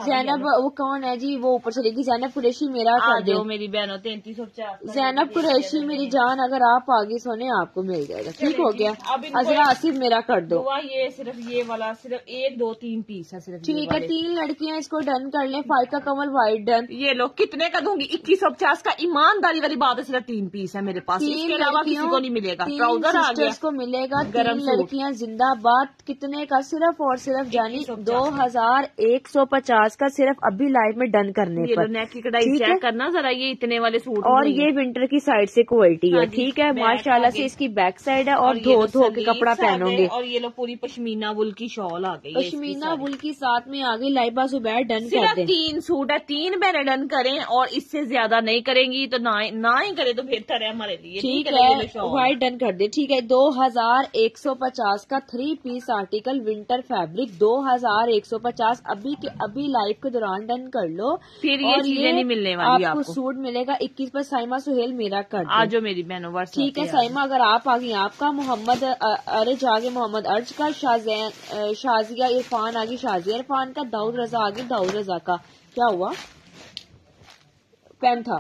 जैनब वो कौन है? जी वो ऊपर चलेगी जैनब कुरैशी मेरा कर दे। मेरी बहनों तैतीस सौ पचास जैनब कुरैशी मेरी जान अगर आप आगे सोने आपको मिल जाएगा। ठीक हो गया। अजरा आसिफ मेरा कर दो। ये सिर्फ़ ये वाला सिर्फ़ एक दो तीन पीस है सिर्फ़ ठीक है तीन लड़कियाँ इसको डन कर लें। Faika Kamal white done. ये लोग कितने का दूँगी? इक्कीस सौ पचास का ईमानदारी वाली बात है सिर्फ़ तीन पीस है मेरे पास। इसके अलावा किसी को नहीं मिलेगा। ट्राउज़र को मिलेगा गर्म। लड़कियाँ जिंदाबाद कितने का सिर्फ़ और सिर्फ़ जानी 2150 दो हज़ार एक सौ पचास का सिर्फ़ अभी लाइव में डन करने ये पर। नेक की कढ़ाई चेक करना जरा ये इतने वाले सूट और ये विंटर की साइड से क्वालिटी है हाँ ठीक है? माशाल्लाह से इसकी बैक साइड है और धो धो के कपड़ा पहनोगे। और ये लो पूरी पश्मीना वुल की शॉल आ गई पश्मीना वुल की साथ में आगे लाइबा जुबैर डन कर तीन सूट है तीन मैंने डन करें और इससे ज़्यादा नहीं करेंगी तो ना ना ही करे तो बेहतर है हमारे लिए। ठीक है। व्हाइट डन कर दे। ठीक है दो हज़ार एक सौ पचास का three piece article winter fabric दो हज़ार एक सौ पचास। अभी के अभी लाइव के दौरान डन कर लो। फिर ये चीज़ें नहीं मिलने वाली आपको आपको। सूट मिलेगा। इक्कीस पर साइमा सुहेल मेरा कर आज जो मेरी बहनों वर्ष ठीक है साइमा अगर आप आगे आपका मोहम्मद अर्ज़ आगे मोहम्मद अर्ज़ का शाजिया इरफान आगे शाजिया इरफान का दाऊद रजा आगे दाऊद रजा का। क्या हुआ? पेन था।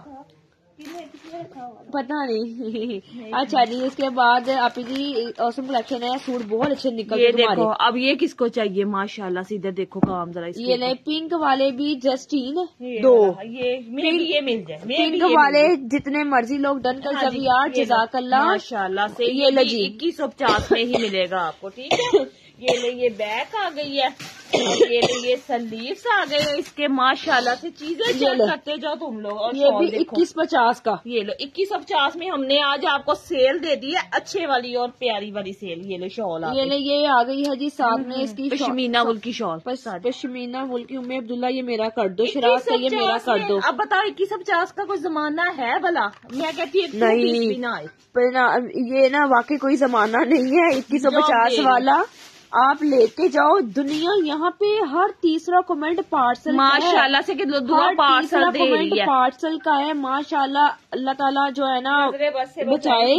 पता नहीं। अच्छा जी इसके बाद आप जी औसम कलेक्शन है सूट बहुत अच्छे निकल ये देखो अब ये किसको चाहिए? माशाल्लाह से इधर देखो काम जरा ये नहीं पिंक वाले भी जस्टीन दो। ये भी ये मिल जाए पिंक वाले जितने मर्ज़ी लोग डन कर हाँ जब यार लो, जजाकल्ला। माशाल्लाह से ये ये इक्कीस सौ पचास में ही मिलेगा आपको ठीक है? ये ले ये बैक आ गई है। ये ले ये सलीव्स आ गए हैं। इसके माशाल्लाह से चीज़ें चेक करते जाओ तुम लोग और ये भी इक्कीस पचास का। ये लो इक्कीस पचास में हमने आज आपको सेल दे दी है अच्छे वाली और प्यारी वाली सेल। ये लो शॉल ये ले ये आ गई है जी साथ में इसकी शॉ- पश्मीना वुल की शॉल। पश्मीना वुल की उम्मीद अब्दुल्ला ये मेरा कर दो। शराब का ये मेरा कर दो। अब बताओ इक्कीस पचास का कोई जमाना है भला? मैं कहती हूँ नहीं। ये ना वाकई कोई जमाना नहीं है इक्कीस सौ पचास वाला। आप लेते जाओ दुनिया यहाँ पे हर तीसरा कमेंट पार्सल माशाल्लाह से कि दुआ पार्सल दे रही है पार्सल का है। माशाल्लाह अल्लाह ताला जो है ना बचाए।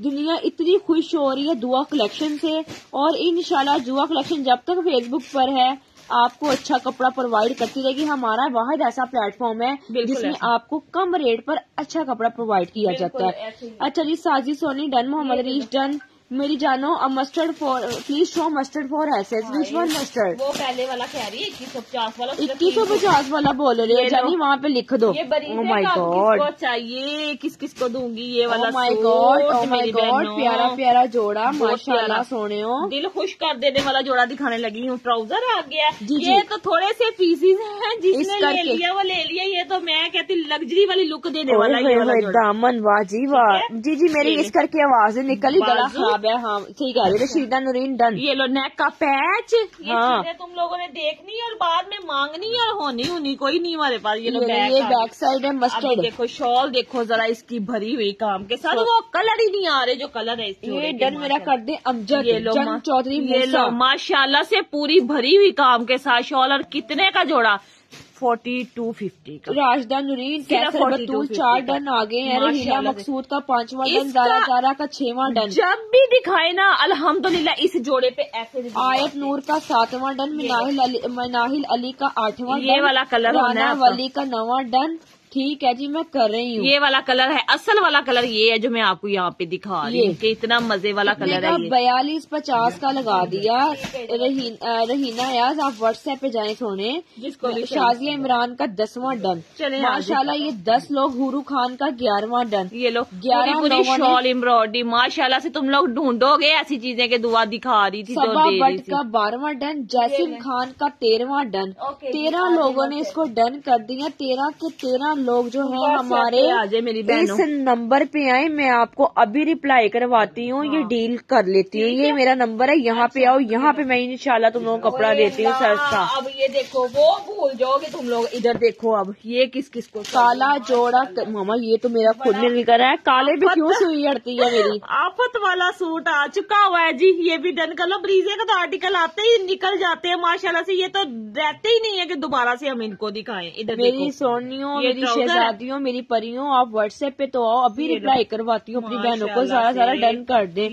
दुनिया इतनी खुश हो रही है दुआ कलेक्शन से। और इंशाल्लाह दुआ कलेक्शन जब तक फेसबुक पर है आपको अच्छा कपड़ा प्रोवाइड करती रहेगी। हमारा वाहिद ऐसा प्लेटफॉर्म है जिसमें आपको कम रेट पर अच्छा कपड़ा प्रोवाइड किया जाता है। अच्छा जी साजी सोनी डन मोहम्मद रीश डन। मेरी जानो a mustard for please show mustard for हैसेस which one mustard वो पहले वाला कह रही है इक्कीस सौ पचास वाला इक्कीस सौ पचास वाला बोल रहे हो जानी वहाँ पे लिख दो। ये बरीजे Oh चाहिए किस किस को दूँगी ये वाला Oh oh my मेरी God, बहनों। प्यारा प्यारा जोड़ा माशाल्लाह सोने हो। दिल खुश कर देने वाला जोड़ा दिखाने लगी हूँ ट्राउज़र आ गया। ये तो थोड़े से पीसीज है जिसने ले लिया वो ले लिया ये तो मैं कहती लग्जरी वाली लुक देने वाला वाला दामन वाह जी वाह जी जी मेरी इस करके आवाज़ निकली गला खराब है हाँ ठीक है रशीदा नूरीन डन ये लो नेक का पैच ये हाँ। चीज़ें तुम लोगों ने देखनी और बाद में मांगनी और होनी होनी कोई नहीं हमारे पास ये लो ये बैक ये बैक साइड है मस्टर्ड देखो शॉल देखो जरा इसकी भरी हुई काम के साथ वो कलर ही नहीं आ रहे जो कलर है इस ये डन मेरा कर दे अमजद ये लो चौधरी ये लो माशाल्लाह से पूरी भरी हुई काम के साथ शॉल और कितने का जोड़ा? फोर्टी टू फिफ्टी का। राजदा नूरीन कैसर बतूल चार डन आ गए हैं। रहीला मकसूद का पांचवा डन दारा जारा जारा का छवा डन। जब भी दिखाए ना अल्हम्दुलिल्लाह इस जोड़े पे ऐसे आयत नूर का सातवां डन मिनाहिल अली अली का आठवां ये वाला कलर है। वली का नवा डन ठीक है जी मैं कर रही हूँ। ये वाला कलर है असल वाला कलर ये है जो मैं आपको यहाँ पे दिखा रही हूँ कि इतना मज़े वाला कलर है बयालीस पचास का लगा दिया। रहीन- रहीना याज आप व्हाट्सएप पे जाए सोने। जिसको शाजिया इमरान का दसवां डन चले माशाल्लाह ये दस लोग हुरू खान का ग्यारहवा डन ये लोग ग्यारह पूरी शॉल एम्ब्रॉयडरी माशाला से तुम लोग ढूंढोगे ऐसी चीज़ें के दुआ दिखा रही थी भट्ट का बारहवा डन जैसिम खान का तेरहवा डन तेरह लोगों ने इसको डन कर दिया तेरह के तेरह लोग जो हैं हमारे इस नंबर पे आए मैं आपको अभी रिप्लाई करवाती हूँ ये डील कर लेती हूँ। ये मेरा नंबर है यहाँ पे आओ यहाँ पे मैं इंशाल्लाह तुम लोगों को कपड़ा देती हूँ सस्ता हाँ, अब ये देखो वो भूल जाओगे तुम लोग। इधर देखो अब ये किस किस को काला जोड़ा मामा ये तो मेरा खुद मिल कर रहा है। काले भी क्यों सुई अड़ती है मेरी? आफत वाला सूट आ चुका हुआ है जी ये भी डन कर लो। ब्रीजे का तो आर्टिकल आते ही निकल जाते हैं माशाल्लाह से। ये तो रहते ही नहीं है कि दोबारा से हम इनको दिखाएँ। इधर मेरी सोनियों मेरी है। शहजादियों मेरी परियों आप व्हाट्सएप पे तो आओ अभी रिप्लाई करवाती हूँ अपनी बहनों को सारा सारा डन कर दे।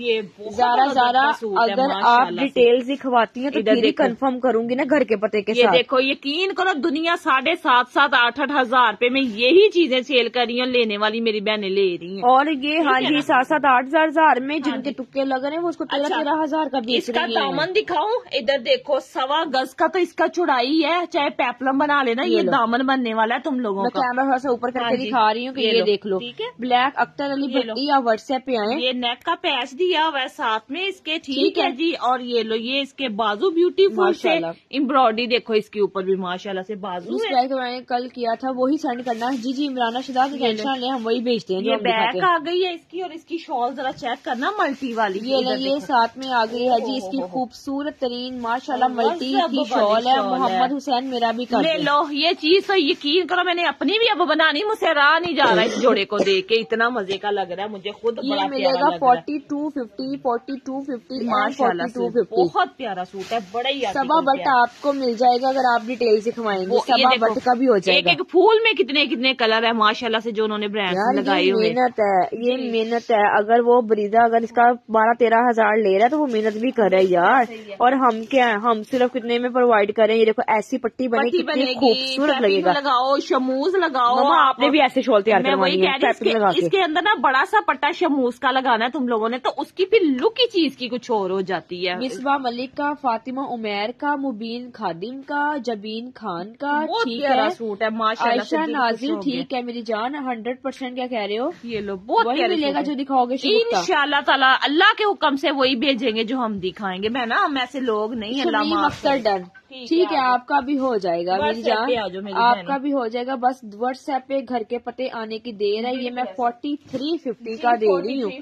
जारा जारा सूट है, अगर आप डिटेल्स दिखवाती हैं तो फिर देखो। कंफर्म करूँगी ना घर के पते के साथ। देखो यकीन करो दुनिया साढ़े सात सात आठ आठ हज़ार पे में यही चीज़ें सेल कर रही हूँ लेने वाली मेरी बहनें ले रही हैं। और ये हाँ जी सात सात आठ हज़ार हज़ार में हाँ जिनके जी। तुक्के लग रहे हैं वो उसको तेरह अच्छा। तेरह हज़ार का बेच इसका दामन दिखाऊँ? इधर देखो सवा गज का तो इसका चुड़ाई है चाहे पेपलम बना लेना ये दामन बनने वाला है तुम लोगों का। कैमरा थोड़ा सा ऊपर हाँ करके दिखा रही हूँ कि ये ये देख लो। ठीक है। ब्लैक अख्तर अली भट्टी या व्हाट्सएप पे आए। ये नेक का पैच दिया हुआ है साथ में इसके ठीक, है। है। जी। और ये लो ये इसके बाजू ब्यूटीफुल से एम्ब्रॉयडरी देखो इसके ऊपर भी माशाल्लाह से बाजू है। मैंने कल किया था वही सेंड करना है। जी जी इमराना टेंशन ले। हम वही भेजते हैं ये बैक आ गई है इसकी और इसकी शॉल जरा चेक करना मल्टी वाली। ये ये साथ में आ गई है जी इसकी। खूबसूरत तरीन माशाल्लाह और मल्टी की शॉल है। मोहम्मद हुसैन मेरा भी कर ले लो ये चीज़ तो यकीन करो मैंने अपनी भी अब बनानी मुझसे रहा नहीं जा रहा इस जोड़े को देख के। इतना मज़े का लग रहा है मुझे खुद ये बड़ा मिलेगा forty two fifty forty two fifty से फिफ्टी बहुत प्यारा सूट है बड़ा ही सबा बट आपको मिल जाएगा अगर आप डिटेल सिखवाएँगे वो ये सबा बट का भी हो जाएगा। एक फूल में कितने कितने कलर है माशाला से जो उन्होंने ब्रांड ये हुए। मेहनत है ये मेहनत है। अगर वो बरीदा अगर इसका बारह तेरह हज़ार ले रहा है तो वो मेहनत भी कर रहा है यार। और हम क्या है हम सिर्फ़ कितने में प्रोवाइड करें? ये देखो ऐसी पट्टी बने पट्टी कितनी बनेगी खूबसूरत लगेगा। लगाओ शमूज लगाओ मामा आपने भी ऐसे शॉल तैयार मैं वही है कह रही हूँ, इसके, इसके अंदर ना बड़ा सा पट्टा शमूस का लगाना है तुम लोगों ने तो उसकी फिर लुक ही चीज़ की कुछ और हो जाती है। मिसबा मलिक का फातिमा उमेर का मुबीन खादिम का जबीन खान का ठीक है। सूट है खुश नाजिम ठीक है मेरी जान हंड्रेड परसेंट क्या कह रहे हो? ये लो बहुत मिलेगा जो दिखाओगे इन ताला अल्लाह के हुक्म से वही भेजेंगे जो हम दिखाएँगे। मैं ना हम ऐसे लोग नहीं अल्लाह अख्तर डन। ठीक है, आपका भी हो जाएगा मेरी जान। आपका भी हो जाएगा बस व्हाट्सएप पे घर के पते आने की देर है ये मैं फोर्टी थ्री फिफ्टी का दे रही हूँ।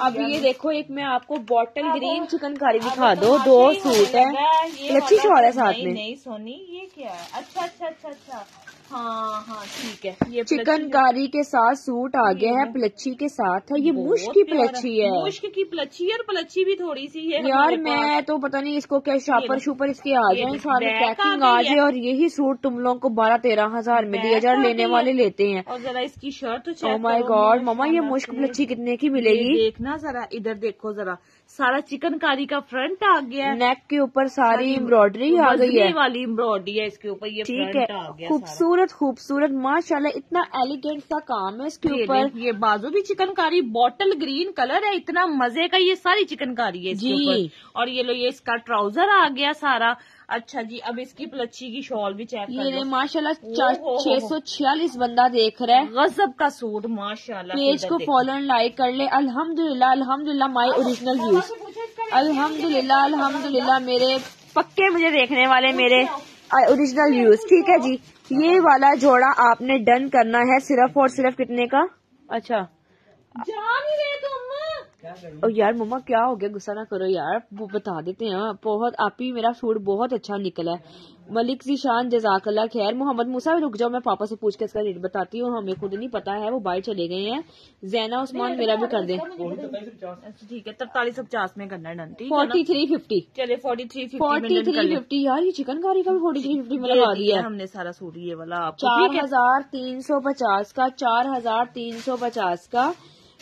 अब ये देखो एक मैं आपको बॉटल ग्रीन चिकन चिकनकारी दिखा दो दो सूट है। अच्छी लच्छी शॉल है साथ में। नहीं सोनी ये क्या? है अच्छा अच्छा अच्छा अच्छा। हाँ हाँ ठीक है। ये चिकनकारी के साथ सूट आ गया है प्लच्छी के साथ है। ये मुश्क की प्लच्छी है। मुश्क की प्लच्छी है और प्लच्छी भी थोड़ी सी है यार मैं तो पता नहीं इसको क्या शापर शूपर इसके आ जाए सारे पैकिंग आ। जाए और यही सूट तुम लोगों को बारह तेरह हज़ार में दिए बैक हज़ार लेने वाले लेते हैं। और जरा इसकी शर्ट तो करो, गॉड मामा ये मुश्क। प्लच्छी कितने की मिलेगी? देखना जरा इधर देखो जरा। सारा चिकनकारी का फ्रंट आ गया है। नेक के ऊपर सारी एम्ब्रॉयडरी आ गई है। वाली एम्ब्रॉयडरी है इसके ऊपर ये ठीक है। खूबसूरत खूबसूरत माशाल्लाह इतना एलिगेंट सा काम है इसके ऊपर। ये बाजू भी चिकनकारी बॉटल ग्रीन कलर है इतना मज़े का ये सारी चिकनकारी है इसके जी। ऊपर। और ये लो ये इसका ट्राउज़र आ गया सारा। अच्छा जी अब इसकी प्लच्छी की शॉल भी चेक ये कर लो। माशाल्लाह छह सौ छियालीस बंदा देख रहा है। गजब का सूट माशाल्लाह पेज को फॉलो एंड लाइक कर ले। अल्हम्दुलिल्लाह अल्हम्दुलिल्लाह माय ओरिजिनल व्यूज़ अल्हम्दुलिल्लाह अल्हम्दुलिल्लाह मेरे पक्के मुझे देखने वाले मेरे ओरिजिनल व्यूज़ ठीक है जी। ये वाला जोड़ा आपने डन करना है सिर्फ़ और सिर्फ़ कितने का? अच्छा। जा नहीं रहे तुम। ओ यार मम्मा क्या हो गया? गुस्सा ना करो यार। वो बता देते हैं बहुत आप ही मेरा फ़ूड बहुत अच्छा निकला है। मलिक जीशान जजाकल्ला खैर। मोहम्मद मूसा रुक जाओ मैं पापा से पूछ के इसका रेट बताती हूँ। हमें खुद नहीं पता है वो बाहर चले गए हैं। जैना उस्मान मेरा भी कर दें। अच्छा ठीक है तरतालीस सौ पचास में करना है डन है फोर्टी थ्री फिफ्टी चले forty three forty three fifty यार ये चिकन कारी का भी फोर्टी थ्री फिफ्टी में लगा दिया है। हमने सारा सूट ये वाला चार है? हज़ार तीन सौ पचास का चार हज़ार तीन सौ पचास का।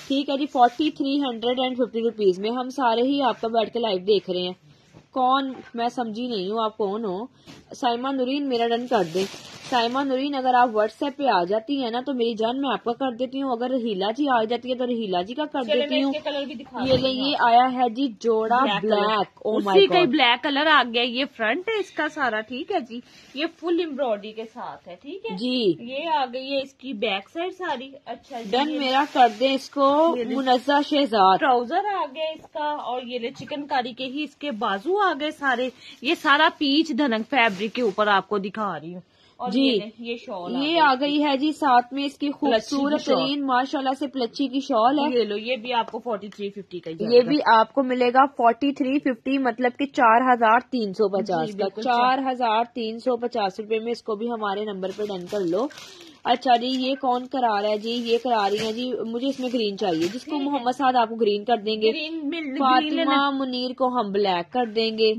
ठीक है जी forty three hundred and fifty rupees में हम सारे ही आपका बैठ के लाइव देख रहे हैं। कौन मैं समझी नहीं हूँ आप कौन हो? साइमा नूरीन मेरा डन कर दे। साइमा नूरीन अगर आप व्हाट्सएप पे आ जाती है ना तो मेरी जान मैं आपका कर देती हूँ। अगर रहीला जी आ जाती है तो रहीला जी का कर देती हूँ। कलर भी दिखा ये ले ये आया है जी जोड़ा ब्लैक ओ माय उसी का गॉड ब्लैक कलर आ गया ये फ्रंट है इसका सारा ठीक है जी? ये फुल एम्ब्रॉयडरी के साथ है ठीक है? जी। ये आ गई है इसकी बैक साइड सारी। अच्छा डन मेरा कर दे इसको। मुनजा शहजाद। ट्राउज़र आ गया इसका और ये ले चिकनकारी के ही इसके बाजू आ गए सारे। ये सारा पीच धनक फैब्रिक के ऊपर आपको दिखा रही हूँ। जी। ये ये शॉल ये आ गई है जी साथ में इसकी खूबसूरत तरीन माशाल्लाह से प्लच्ची की शॉल है। ये लो ये भी आपको फोर्टी थ्री फिफ्टी का ये भी आपको मिलेगा फोर्टी थ्री फिफ्टी मतलब कि चार हज़ार तीन सौ पचास का चार हज़ार तीन सौ पचास रुपये में इसको भी हमारे नंबर पे डन कर लो। अच्छा जी ये कौन करा रहा है? जी ये करा रही है जी। मुझे इसमें ग्रीन चाहिए। जिसको मोहम्मद साद आपको ग्रीन कर देंगे। फातिमा मुनीर को हम ब्लैक कर देंगे।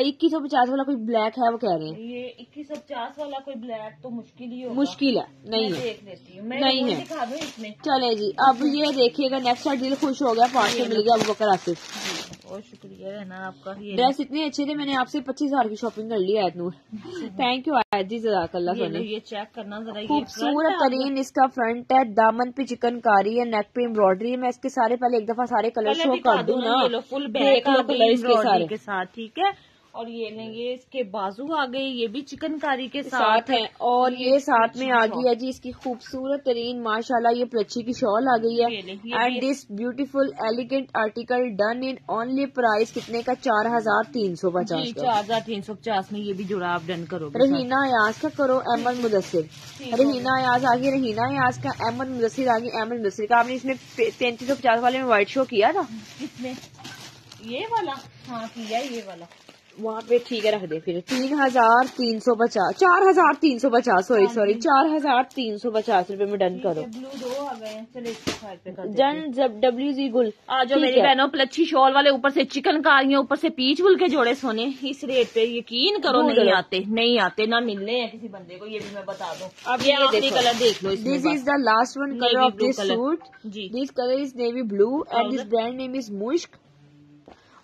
इक्कीस सौ पचास वाला कोई ब्लैक है वो कह रहे हैं। ये इक्कीस सौ पचास वाला कोई ब्लैक तो मुश्किल ही होगा। मुश्किल है। नहीं है। हूँ। नहीं है। चले जी अब ये देखिएगा नेक्स्ट दिल खुश हो गया पाँच सौ मिल गया अबू बकर आसिफ बहुत शुक्रिया है ना आपका ड्रेस इतने अच्छे थे मैंने आपसे पच्चीस हज़ार की शॉपिंग कर ली नूर। थैंक यू आयत जी जजाकल्ला ये ये चेक करना जरा ये खूबसूरत front तरीन इसका फ्रंट है दामन पे चिकनकारी है नेक पे एम्ब्रॉयडरी है। मैं इसके सारे पहले एक दफ़ा सारे कलर शो कर दूँ ना। फुल ब्लैक बैक कलर इसके साथ ठीक है? और ये लेंगे इसके बाजू आ गए ये भी चिकनकारी के साथ साथ है। और ये ये साथ में आ गई है जी इसकी खूबसूरत तरीन माशाल्लाह ये प्लच्छी की शॉल आ गई है। ये ये and this beautiful elegant article done in only price कितने का? चार हज़ार तीन सौ पचास चार हज़ार तीन सौ पचास में ये भी जुड़ा आप डन करो रहीना अयाज का करो अहमद हो रहीना अयाज आ गई रहीना अयाज का अहमद मुदस्सिर आ गई अहमद मुदस्सिर का। आपने इसमें तैंतीस सौ पचास वाले में व्हाइट शो किया था? किसमें ये वाला हाँ किया ये वाला। वहाँ पे ठीक है रख दे। फिर तीन हज़ार तीन सौ पचास चार हज़ार तीन सौ पचास सॉरी सॉरी चार हज़ार तीन सौ पचास रूपए में डन करो। ब्लू दो आ गए हैं चलो इसके साइड पे कर देते जन जब डब्ल्यू जी गुल आ जाओ ठीक मेरी बहनों प्लच्छी शॉल वाले ऊपर से चिकन कारियाँ ऊपर से पीच बुल के जोड़े सोने। इस रेट पे यकीन करो नहीं आते नहीं आते ना मिलने हैं किसी बंदे को ये भी मैं बता दूँ। अब ये आखिरी कलर देख लो this is the last one colour of this suit ji. This colour is navy blue and this brand name is Mushk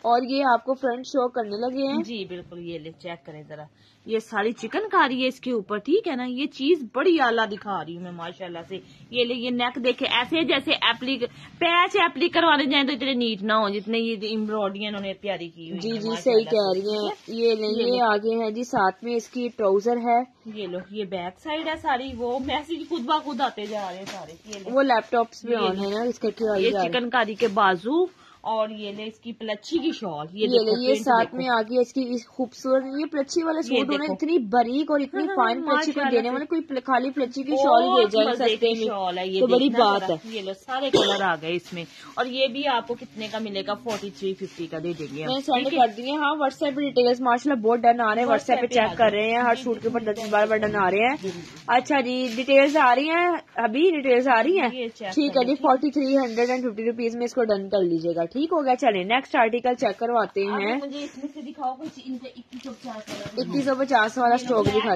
और ये आपको फ्रंट शो करने लगे हैं। जी बिल्कुल ये ले चेक करें जरा। ये सारी चिकन कारी है इसके ऊपर ठीक है ना? ये चीज़ बड़ी आला दिखा रही हूँ मैं माशाल्लाह से। ये ले ये नेक देखे ऐसे जैसे एप्लिक पैच एप्लिक करवाने जाए तो इतने नीट ना हो जितने ये एम्ब्रॉयडरी इन्होंने प्यारी की हुई जी जी सही कह रही है। ये ले ये ये आगे है जी साथ में इसकी ट्राउज़र है? ये लो ये बैक साइड है सारी वो मैसेज खुद ब खुद आते जा रहे हैं सारे वो लैपटॉप ये ऑन है ना इसके ये चिकनकारी के बाजू और ये ले इसकी प्लच्छी की शॉल ये ये ले ये साथ में आ गई इसकी इस खूबसूरत ये प्लच्छी वाले सूट उन्होंने इतनी बारीक और इतनी हाँ, फाइन प्लच्छी को देने वाले कोई खाली प्लच्छी की शॉल ही दे जाए सस्ते की शॉल है ये तो बड़ी बात है। ये लो सारे कलर आ गए इसमें। और ये भी आपको कितने का मिलेगा? फोर्टी थ्री फिफ्टी का दे देंगे मैंने सेंड है? कर दिए हाँ। व्हाट्सएप पे डिटेल्स माशाल्लाह बहुत डन आ रहे हैं। व्हाट्सएप पे चेक कर रहे हैं। हर सूट के ऊपर दस बार बार डन आ रहे हैं। अच्छा जी डिटेल्स आ रही हैं? अभी डिटेल्स आ रही हैं? ठीक है जी forty three hundred and fifty rupees में इसको डन कर लीजिएगा ठीक हो गया चले नेक्स्ट आर्टिकल चेक करवाते हैं मुझे इसमें से दिखाओ कुछ इनके इक्कीस सौ पचास वाला स्टॉक दिखा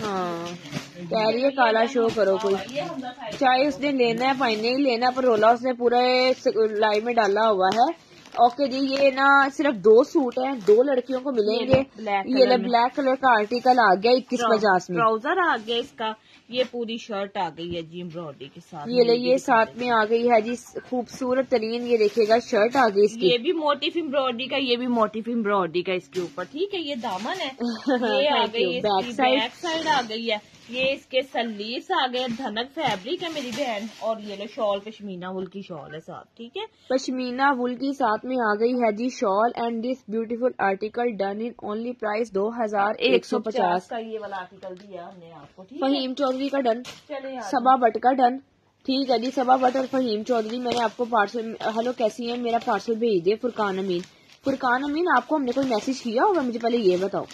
हाँ कह रही है काला शो करो कोई चाहे उसने लेना है भाई नहीं लेना पर रोला उसने पूरे लाइव में डाला हुआ है। ओके जी ये ना सिर्फ़ दो सूट हैं दो लड़कियों को मिलेंगे। ये। ब्लैक कलर का आर्टिकल आ गया इक्कीस पचास में। ट्राउज़र आ गया इसका। ये पूरी शर्ट आ गई है जी एम्ब्रॉयडरी के साथ ये ले ये साथ में आ गई है जी खूबसूरत तरीन ये देखेगा शर्ट आ गई इसकी। ये भी मोटिफ एम्ब्रॉयडरी का ये भी मोटिफ एम्ब्रॉयडरी का इसके ऊपर। ठीक है ये दामन है। ये आ गई. बैक साइड आ गई है। ये इसके सलीस आ गए धनक फैब्रिक है मेरी बहन और ये लो शॉल पश्मीना वुल की शॉल है साथ ठीक है? पश्मीना वुल की साथ में आ गई है जी shawl and this beautiful article done in only price दो हज़ार एक सौ पचास। का ये वाला आर्टिकल दिया हमने आपको फहीम चौधरी का डन सबा भट्ट का डन ठीक है जी सबा भट्ट और फहीम चौधरी मैंने आपको पार्सल हेलो कैसी है? मेरा पार्सल भेज दिए फुरकान अमीन। फुरकान अमीन आपको हमने कोई मैसेज किया होगा? मुझे पहले ये बताओ।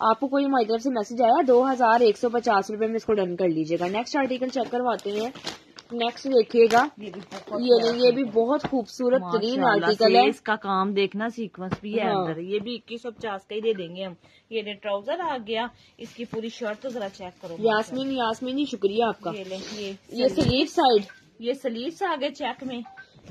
आपको कोई हमारी तरफ़ से मैसेज आया? दो हज़ार एक सौ पचास रूपए में इसको डन कर लीजिएगा। नेक्स्ट आर्टिकल चेक करवाते हैं। नेक्स्ट देखिएगा। ये ये ये भी बहुत खूबसूरत तरीन आर्टिकल है। इसका काम देखना सीक्वेंस भी है हाँ। अंदर। ये भी इक्कीस सौ पचास का ही दे देंगे हम। ये ट्राउज़र आ गया। इसकी पूरी शर्ट तो जरा चेक करो। यास्मीन यास्मीन जी शुक्रिया आपका। ये ये ये स्लीव साइड ये सलीव्स आ गए चेक में।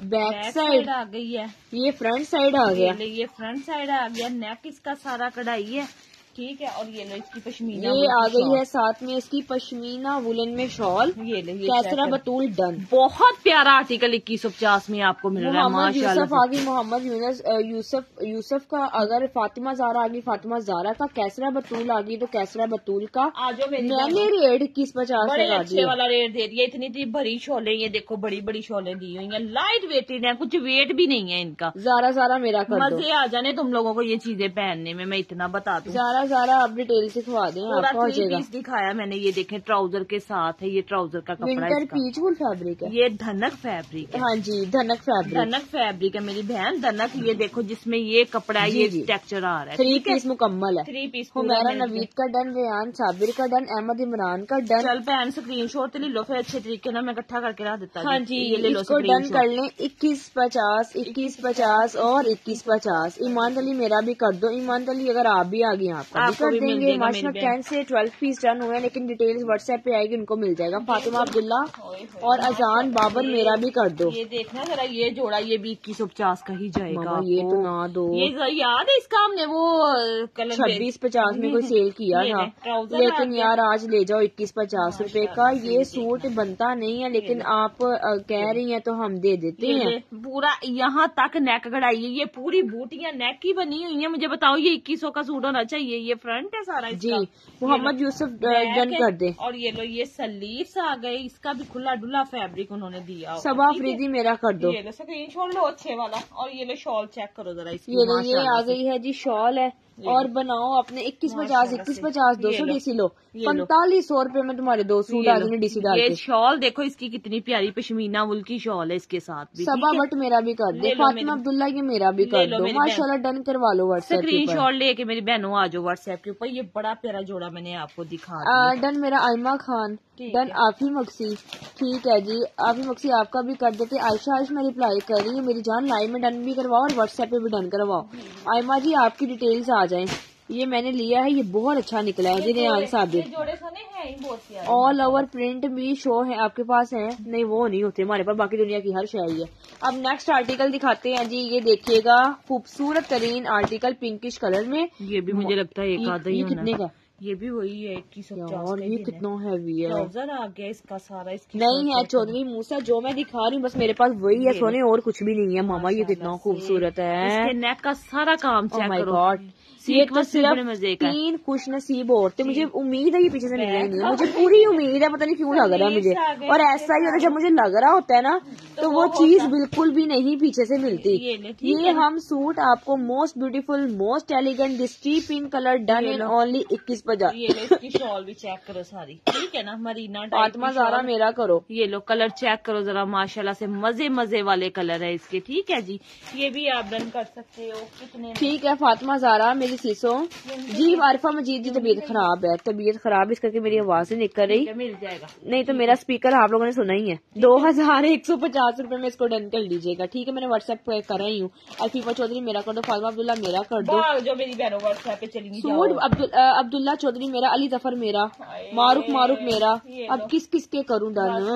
बैक साइड आ गई है। ये फ्रंट साइड आ गया। ये फ्रंट साइड आ गया। नेक इसका सारा कढ़ाई है। ठीक है और ये लो इसकी पश्मीना ये आ गई है साथ में इसकी पश्मीना वुलन में शॉल। ये ले ये कैसरा बतूल डन। बहुत प्यारा आर्टिकल इक्कीस सौ पचास में आपको मिल रहा है यूसुफ आ गई मोहम्मद यूनस यूसुफ यूसुफ का अगर फातिमा जारा आ गई फातिमा जारा का कैसरा बतूल आ गई तो कैसरा बतूल का। मैंने रेट इक्कीस पचास बड़े अच्छे वाला रेट दे दिया इतनी इतनी भरी शोले ये देखो बड़ी बड़ी शॉले दी हुई है। लाइट वेटेड है कुछ वेट भी नहीं है इनका। जारा जारा मेरा मज़े आ जाने तुम लोगों को ये चीज़ें पहनने में मैं इतना बता दू। जारा जारा आप डिटेल सिखवा दें पूरा आपका हो जाएगा। दिखाया मैंने ये देखें ट्राउज़र के साथ है ये ट्राउज़र का कपड़ा विंटर पीच वुल फैब्रिक है। ये धनक फैब्रिक है। हाँ जी धनक फैब्रिक धनक फैब्रिक है मेरी बहन धनक ये देखो जिसमें ये कपड़ा ये जी। टेक्सचर आ रहा है थ्री पीस मुकम्मल है। थ्री पीस हुमैरा नवीद का डन रेयान साबिर का डन अहमद इमरान का डन चल बहन स्क्रीन शॉट ले लो फिर अच्छे तरीके ना मैं इकट्ठा करके रख देता हाँ। जी ये ले लो इसको डन कर लें इक्कीस पचास इक्कीस पचास और इक्कीस पचास। ईमान अली मेरा भी कर दो ईमान अली अगर आप भी आ आपका भी आपको भी मिल देंगे जाएगा माशा। टेन से ट्वेल्व पीस डन हुए हैं लेकिन डिटेल्स व्हाट्सएप पे आएगी उनको मिल जाएगा। फातिमा अब्दुल्ला और अजान बाबर मेरा भी कर दो। ये देखना जरा ये जोड़ा ये भी इक्कीस सौ पचास का ही जाएगा ये तो ना दो। ये याद है इसका हमने वो छब्बीस पचास में कोई सेल किया था। लेकिन यार आज ले जाओ इक्कीस पचास रूपए का। ये सूट बनता नहीं है लेकिन आप कह रही हैं तो हम दे देते हैं। पूरा यहाँ तक नेक कढ़ाई है। ये पूरी बूटियाँ नेक की बनी हुई है। मुझे बताओ ये इक्कीस सौ का सूट होना चाहिए? ये फ्रंट है सारा जी मोहम्मद यूसुफ डन कर दे। और ये लो ये सलीव्स आ गए। इसका भी खुला डुला फैब्रिक उन्होंने दिया सबा फ्रीजी मेरा कर दो। ये लो स्क्रीन शॉट लो अच्छे वाला। और ये लो शॉल चेक करो जरा इसकी ये लो ये आ गई है जी शॉल है। और बनाओ अपने इक्कीस पचास इक्कीस पचास दो सौ डीसी लो। पैंतालीस सौ रुपये में तुम्हारे दो सूट आ। गए डीसी डाल ये शॉल देखो इसकी कितनी प्यारी पश्मीना वुल की शॉल है इसके साथ भी सबा? बट मेरा भी कर दे। फातिमा अब्दुल्ला ये मेरा भी कर दो। माशाल्लाह डन करवा लो व्हाट्सएप स्क्रीन शॉट लेके मेरी बहनों आ जाओ व्हाट्सएप के ऊपर। ये बड़ा प्यारा जोड़ा मैंने आपको दिखा डन मेरा आयमा खान। डन। आफी मक्सी ठीक है जी। आफी मक्सी आपका भी कर देते। आयशा आयश मैं रिप्लाई कर रही हूँ। मेरी जान लाइव में डन भी करवाओ और व्हाट्सएप पे भी डन करवाओ। आयमा जी आपकी डिटेल्स आ जाए। ये मैंने लिया है ये बहुत अच्छा निकला है जी रेहान ये साबिर जोड़े सोने हैं ही बहुत प्यारे ऑल ओवर प्रिंट भी शो है आपके पास है? नहीं वो नहीं होते हमारे पास बाकी दुनिया की हर शय ही है। अब नेक्स्ट आर्टिकल दिखाते हैं जी ये देखिएगा। खूबसूरत तरीन आर्टिकल पिंकिश कलर में। ये भी मुझे लगता है एक ये- आधा ही ये कितने का? ये भी वही है इक्कीस सब और ये कितना हैवी है। ट्राउज़र आ गया इसका सारा इसकी नहीं है चौधरी मूसा जो मैं दिखा रही हूँ बस मेरे पास वही है सोने और कुछ भी नहीं है। मामा ये कितना खूबसूरत है। इसके नेक का सारा काम Oh चेक करो। ये तो सिर्फ़ मज़े तीन खुश नसीब औरतें मुझे उम्मीद है ये पीछे से निकले नहीं है मुझे पूरी उम्मीद है पता नहीं क्यों लग रहा है मुझे। और ऐसा ही होता है जब मुझे लग रहा होता है ना तो वो चीज़ बिल्कुल भी नहीं पीछे से मिलती। ये हम सूट आपको most beautiful most elegant this tea pink colour done in only इक्कीस ये शॉल भी चेक करो सारी। ठीक है ना मरीना फातिमा जारा मेरा करो। ये लो कलर चेक करो जरा माशाल्लाह से मज़े मज़े वाले कलर है इसके। ठीक है जी ये भी आप डन कर सकते हो कितने ठीक है फातिमा जारा मेरी सीसो जी आरिफा मजीद जी तबीयत खराब है। तबीयत खराब इस करके मेरी आवाज़ नहीं निकल रही। मिल जाएगा। नहीं तो मेरा स्पीकर आप लोगों ने सुना ही है। दो हज़ार एक सौ पचास रूपए में इसको डन कर लीजिएगा। ठीक है मैंने व्हाट्सएप पे कर रही हूँ। अल्फीफा चौधरी मेरा कर दो। फातिमा अब्दुल्ला मेरा कर दो। जो मेरी बहनों व्हाट्सएप पे चली सूट अब्दुल्ला चौधरी मेरा अली ज़फ़र मेरा। मारूफ मारूफ मेरा। अब किस किस के करूँ डन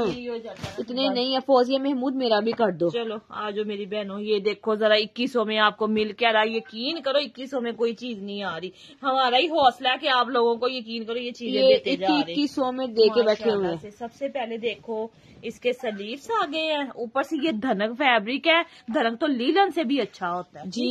इतने नहीं है फौजिया महमूद मेरा भी कर दो। चलो आज मेरी बहनों। ये देखो जरा इक्कीस में आपको मिल क्या रहा है? यकीन करो इक्कीस में कोई चीज़ नहीं आ रही। हमारा ही हौसला है कि आप लोगों को यकीन करो ये चीज़ें देते जा रहे हैं। इक्कीस सौ में दे के बैठे हुए। हैं सबसे पहले देखो इसके सलीव्स आ गए हैं। ऊपर से ये धनक फैब्रिक है। धनक तो लीलन से भी अच्छा होता है। जी।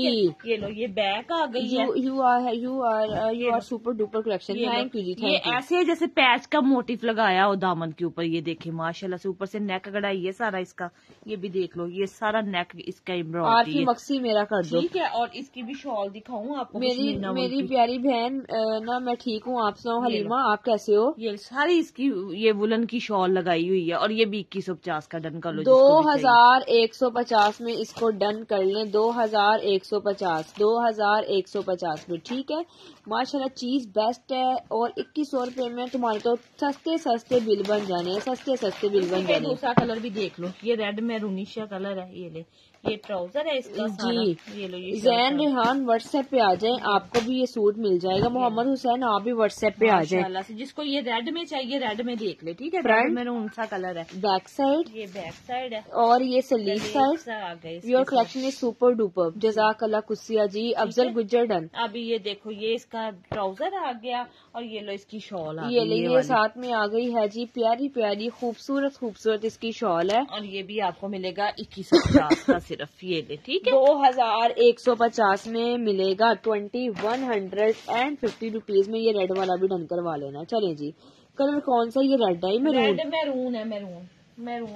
ये लो ये बैक आ गई है। You are you are you are super duper collection thank you जी ये ऐसे जैसे पैच का मोटिफ लगाया हो दामन के ऊपर ये देखे माशाल्लाह से। ऊपर से नेक कढ़ाई है सारा इसका ये भी देख लो ये सारा नेक इसका एम्ब्रॉयडरी मक्सी मेरा कर दो। ठीक है और इसकी भी शॉल दिखाऊँ आपको मेरी मीना मेरी प्यारी बहन ना मैं ठीक हूँ आप सुनाओ हलीमा आप कैसे हो? ये सारी इसकी ये वुलन की शॉल लगाई हुई है और ये भी इक्कीस सौ पचास का डन कर लो दो। हज़ार एक सौ पचास में इसको डन कर लें दो हज़ार एक सौ पचास दो हज़ार एक सौ पचास में ठीक है? माशाल्लाह चीज़ बेस्ट है और इक्कीस सौ रुपये में तुम्हारे तो सस्ते सस्ते बिल बन जाने सस्ते सस्ते बिल बन जाने दूसरा कलर भी देख लो ये रेड मैरूनिशा कलर है ये ले। ये ट्राउज़र है इसका। जी। ये जैन रेहान व्हाट्सएप पे आ जाएँ आपको भी ये सूट मिल जाएगा। मोहम्मद हुसैन आप भी व्हाट्सएप पे आ जाएँ। जिसको ये रेड में चाहिए रेड में देख ले ठीक है? रेड मैरून सा कलर है। बैक साइड ये बैक साइड है। और ये sleeve side your collection is super duper जजाक अल्लाह कुसिया जी अफजल गुजर डन अभी ये देखो ये इसका ट्राउज़र आ गया और ये लो इसकी शॉल ये ले ये साथ में आ गई है जी प्यारी प्यारी खूबसूरत खूबसूरत इसकी शॉल है। और ये भी आपको मिलेगा इक्कीस सौ का सिर्फ़ ये ले ठीक है? दो हज़ार एक सौ पचास में मिलेगा twenty one hundred and fifty rupees में ये रेड वाला भी डन करवा लेना। चले जी कलर कौन सा ये रेड है? मैरून रेड मैरून है मैरून मैरून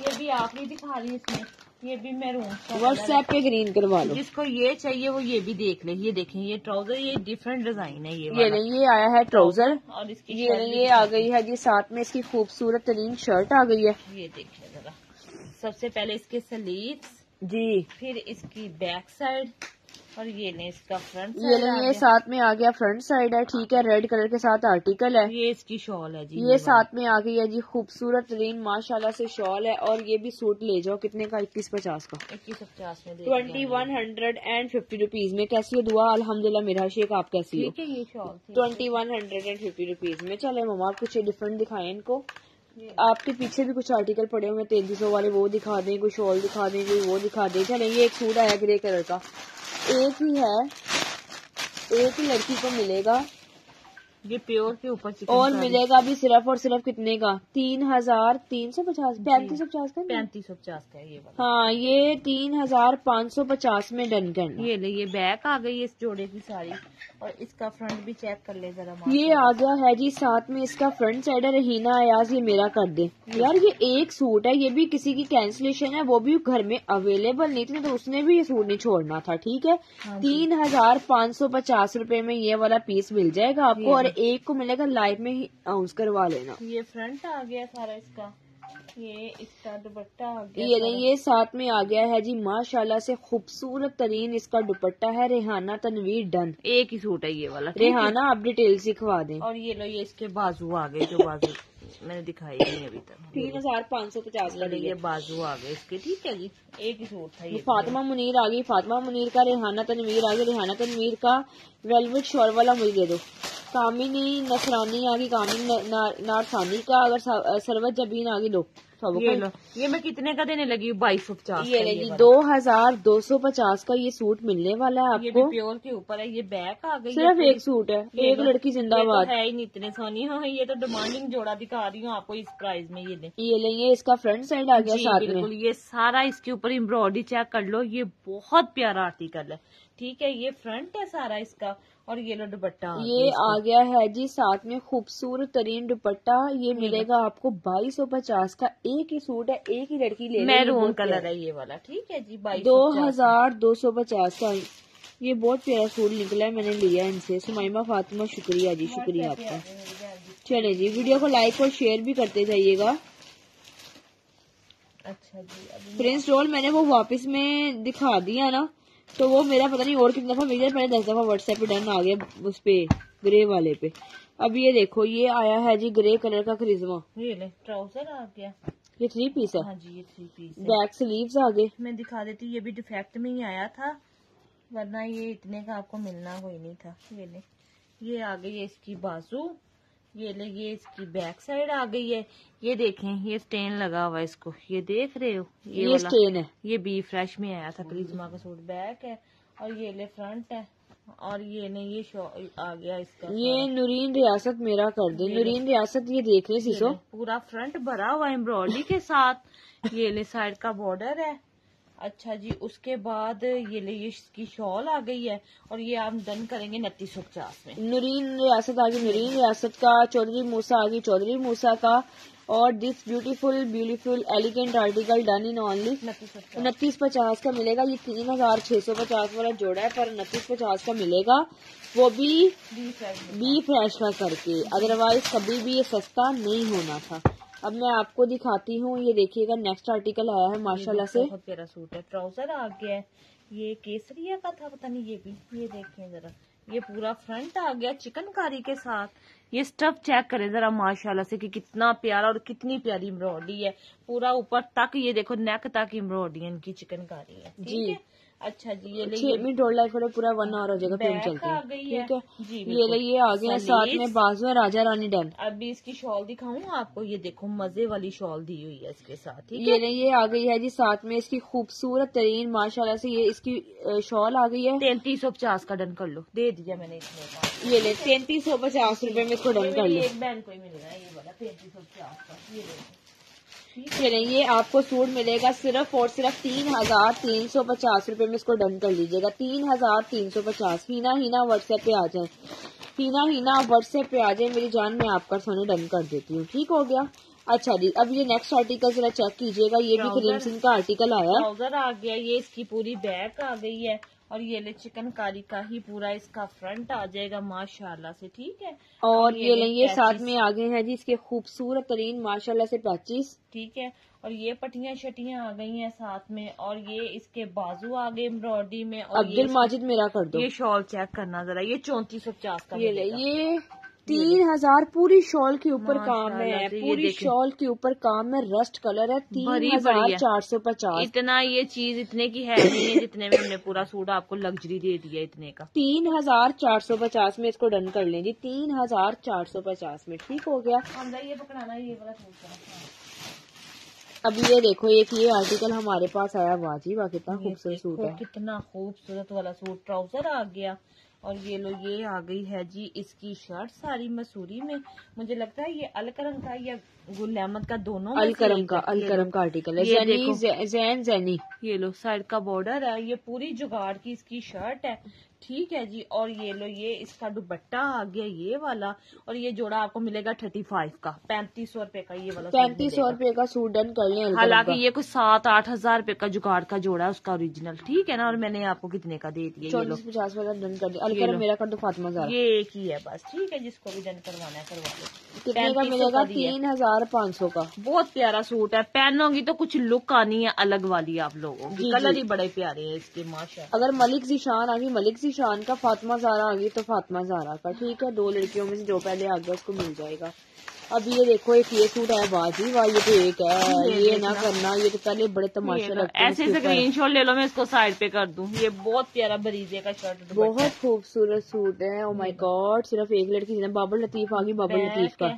ये भी आप नहीं दिखा रही इसमें। ये भी मैरून व्हाट्सएप पे ग्रीन करवा लो। जिसको ये चाहिए वो ये भी देख ले। ये देखें ये ट्राउज़र ये डिफरेंट डिज़ाइन है ये ये नहीं ये आया है ट्राउज़र और इसकी ये नहीं ये आ गई है जी साथ में इसकी खूबसूरत तरीन शर्ट आ गई है। ये देखिए जरा। सबसे पहले इसके सलीव्स जी। फिर इसकी बैक साइड और ये ले इसका फ्रंट ये नहीं ये साथ में आ गया फ्रंट साइड है ठीक है रेड कलर के साथ आर्टिकल है। ये इसकी शॉल है जी ये साथ में आ गई है जी खूबसूरत तरीन माशाल्लाह से शॉल है और ये भी सूट ले जाओ कितने का? इक्कीस पचास का। इक्कीस पचास में twenty one hundred and fifty rupees में कैसी है दुआ? अल्हम्दुलिल्लाह मेरा शेख आप कैसी हो? है ये shawl twenty one hundred and fifty rupees में। चले ममा कुछ डिफरेंट दिखाए इनको। आपके पीछे भी कुछ आर्टिकल पड़े हुए तेज़ी सौ वाले, वो दिखा दें, कोई शॉल दिखा दें, कोई वो दिखा दें। चले ये एक सूट आया ग्रे कलर का। एक ही है, एक ही लड़की को मिलेगा। ये प्योर के ऊपर चिकन और मिलेगा भी सिर्फ़ और सिर्फ़ कितने का? तीन हज़ार तीन सौ पचास पैंतीस सौ पचास का पैंतीस सौ पचास का ये वाला। हाँ ये तीन हज़ार पाँच सौ पचास में डन करना। ये ले ये बैक आ गई इस जोड़े की सारी। और इसका फ्रंट भी चेक कर ले जरा ये आ गया है जी साथ में इसका फ्रंट साइड है। रहीना अयाज ये मेरा कर दे। यार ये एक सूट है ये भी किसी की कैंसिलेशन है वो भी घर में अवेलेबल नहीं थी तो उसने भी ये सूट नहीं छोड़ना था ठीक है? हाँ तीन हज़ार पाँच सौ पचास रूपए में ये वाला पीस मिल जाएगा आपको और एक को मिलेगा लाइव में ही अनाउंस करवा लेना। ये फ्रंट आ गया सारा इसका। ये इसका दुपट्टा आ गया ये नहीं ये साथ में आ गया है जी। माशाल्लाह से खूबसूरत तरीन इसका दुपट्टा है रेहाना तनवीर डन। एक ही सूट है ये वाला रेहाना आप डिटेल सिखवा दें। और ये लो ये इसके बाजू आ गए जो बाजू। मैंने दिखाई नहीं अभी तक। तीन हज़ार पाँच सौ पचास का ये बाजू आ गए इसके ठीक है जी? एक ही सूट था ये। फातिमा मुनीर आ गई। फातिमा मुनीर का रेहाना तनवीर आ गई। रेहाना तनवीर का वेलवेट शोर वाला मुझे दे दो। कामिनी नसरानी आ गई। कामिनी नारसानी का अगर सरवत जबीन आ गई लो। सब ये लो। ये मैं कितने का देने लगी हूँ? बाईस सौ पचास ये लेगी दो हज़ार दो सौ पचास का ये सूट मिलने वाला है ये भी आपको प्योर के ऊपर है ये बैक आ गई सिर्फ़ एक सूट है एक लड़की तो जिंदाबाद। है ही नहीं इतने सोनी। हाँ ये तो डिमांडिंग जोड़ा दिखा रही हूँ आपको इस प्राइस में ये ले ये लेंगे इसका फ्रंट साइड आ गया साथ में। बिल्कुल ये सारा इसके ऊपर एम्ब्रॉयडरी चेक कर लो ये बहुत प्यारा आर्टिकल है। ठीक है ये फ्रंट है सारा इसका और ये लो दुपट्टा। ये आ गया है जी साथ में खूबसूरत तरीन दुपट्टा। ये मिलेगा आपको बाईस सौ पचास का। एक ही सूट है एक ही लड़की ले। मैरून कलर है ये वाला ठीक है जी बाईस दो हज़ार दो सौ पचास का। ये बहुत प्यारा सूट निकला है मैंने लिया इनसे। सुमाइमा फातिमा शुक्रिया जी शुक्रिया आपका। चले जी वीडियो को लाइक और शेयर भी करते जाइएगा। अच्छा जी प्रिंस रोल मैंने वो वापस में दिखा दिया ना। तो वो मेरा पता नहीं और कितनी दफ़ा मिल गया पहले दस दफ़ा व्हाट्सएप पे डन आ गया उस पे ग्रे वाले पे। अब ये देखो ये आया है जी ग्रे कलर का ये ले ट्राउज़र आ गया। ये थ्री पीस है। हाँ जी ये थ्री पीस है। बैक स्लीव्स आ गए। मैं दिखा देती ये भी डिफेक्ट में ही आया था वरना ये इतने का आपको मिलना कोई नहीं था। ये ले ये आ गई है इसकी बाजू। ये ले ये इसकी बैक साइड आ गई है। ये देखें ये स्टेन लगा हुआ है इसको। ये देख रहे हो? ये, वाला। स्टेन है। ये बी फ्रेश में आया था करिश्मा का सूट बैक है। और ये ले फ्रंट है। और ये ने ये शॉ- आ गया इसका ये नूरीन रियासत मेरा कर दे। नूरीन रियासत ये देख ले ये सीसो। पूरा फ्रंट भरा हुआ एम्ब्रॉयडरी के साथ। ये ले साइड का बॉर्डर है। अच्छा जी उसके बाद ये ले ये इसकी शॉल आ गई है और ये आप डन करेंगे उनतीस सौ पचास में। नूरीन रियासत आ गई नूरीन रियासत का चौधरी मूसा आ गई चौधरी मूसा का। और this beautiful beautiful elegant article done in only उनतीस पचास का मिलेगा। ये तीन हज़ार छह सौ पचास वाला जोड़ा है पर उनतीस पचास का मिलेगा। वो भी बी फ्रेश करके अदरवाइज़ कभी भी ये सस्ता नहीं होना था। अब मैं आपको दिखाती हूँ ये देखिएगा नेक्स्ट आर्टिकल आया है माशाल्लाह से। बहुत प्यारा सूट है। ट्राउज़र आ गया है। ये केसरिया का था पता नहीं ये भी। ये देखें जरा। ये पूरा फ्रंट आ गया चिकनकारी के साथ। ये स्टफ़ चेक करें जरा माशाल्लाह से कि कितना प्यारा और कितनी प्यारी एम्ब्रॉयडरी है। पूरा ऊपर तक ये देखो नेक तक एम्ब्रॉयडरी इनकी चिकनकारी है। ठीक जी। है? अच्छा जी ये छह मिनट डोल लाइफ वाला पूरा वन आवर हो जाएगा फ़िल्म चलती है। ठीक है। जी, ये। ले ये आ हैं साथ में। बाजू है राजा रानी डैम। अभी इसकी शॉल दिखाऊँ आपको? ये देखो मज़े वाली शॉल दी हुई है इसके साथ ठीक ये ले ये आ गई है जी साथ में इसकी खूबसूरत तरीन माशाल्लाह से ये इसकी शॉल आ गई है। तैतीस सौ पचास का डन कर लो। दे दिया मैंने इसमें। ये ले तैतीस सौ पचास रूपए में इसको डन कर लो। एक बहन को ही मिल रहा है ये वाला तैतीस सौ पचास का ये देखो ये ये आपको सूट मिलेगा सिर्फ़ और सिर्फ़ तीन हज़ार तीन सौ पचास रूपए में इसको डन कर लीजिएगा। तीन हज़ार तीन सौ पचास। हीना हीना व्हाट्सएप पे आ जाए। हीना हीना व्हाट्सएप पे आ जाए। मेरी जान मैं आपका सोने डन कर देती हूँ। ठीक हो गया? अच्छा जी अब ये नेक्स्ट आर्टिकल जरा चेक कीजिएगा। ये भी। करीम सिंह का आर्टिकल आया। है आ गया। ये इसकी पूरी बैक आ गई है। और ये ले चिकनकारी का ही पूरा इसका फ्रंट आ जाएगा माशाल्लाह से ठीक है? और ये ले लेंगे साथ में आ गए हैं जी इसके खूबसूरत तरीन माशाल्लाह से पैचिस ठीक है और ये पटिया शटियाँ आ गई हैं साथ में और ये इसके बाजू आ गए एम्ब्रॉयडरी में और अब्दुल माजिद मेरा कर दो। ये शॉल चेक करना जरा ये चौंतीस सौ पचास का ये ये तीन हज़ार पूरी शॉल के ऊपर काम है। पूरी शॉल के ऊपर काम है। रस्ट कलर है। तीन हज़ार चार सौ पचास। इतना ये चीज़ इतने की है नहीं है जितने में हमने पूरा सूट आपको लग्जरी दे दिया इतने का। तीन हज़ार चार सौ पचास में इसको डन कर लें जी तीन हज़ार चार सौ पचास में। ठीक हो गया। ये पकड़ाना ये वाला अब ये देखो एक ये आर्टिकल हमारे पास आया। वाजी वाह कितना खूबसूरत सूट है। कितना खूबसूरत वाला सूट। ट्राउज़र आ गया। और ये लो ये आ गई है जी इसकी शर्ट सारी मसूरी में। मुझे लगता है ये अलकरम का या गुल अहमद का दोनों अलकरम का अलकरम का आर्टिकल है। ये। जैन जैनी ये लो साइड का बॉर्डर है ये पूरी जुगाड़ की इसकी शर्ट है। ठीक है जी और ये लो ये इसका दुपट्टा आ गया ये वाला और ये जोड़ा आपको मिलेगा थर्टी फाइव का पैंतीस सौ रुपए का ये वाला पैंतीस सौ रुपये का सूट डन कर लें हालाँकि ये कुछ सात आठ हज़ार रुपए का जुगाड़ का जोड़ा है उसका ओरिजिनल ठीक है ना और मैंने आपको कितने का दे दिया ये लो। चौबीस पचास वाला डन कर दिया। मेरा कर दो फातिमा ये एक ही है बस ठीक है जिसको भी डन करवाना है करवा लो। कितने का मिलेगा? तीन हज़ार पाँच सौ का। बहुत प्यारा सूट है पहनोगी तो कुछ लुक आनी है अलग वाली आप लोगों की। कलर ही बड़े प्यारे हैं इसके माशा अगर मलिक जीशान आ गई मलिक जीशान का फातिमा जारा आ गई तो फातिमा जारा का। ठीक है दो लड़कियों में से जो पहले आ गया उसको मिल जाएगा। अब ये देखो एक ये सूट है बाजी वाह ये तो एक है। ये ना करना ये तो पहले बड़े तमाशे लगते हैं ऐसे स्क्रीन शॉट ले लो मैं इसको साइड पे कर दूँ। ये बहुत प्यारा बरीजे का शर्ट बहुत खूबसूरत सूट है ओ माय गॉड सिर्फ़ एक लड़की जिन्हें बाबर लतीफ आ गई बाबर लतीफ का।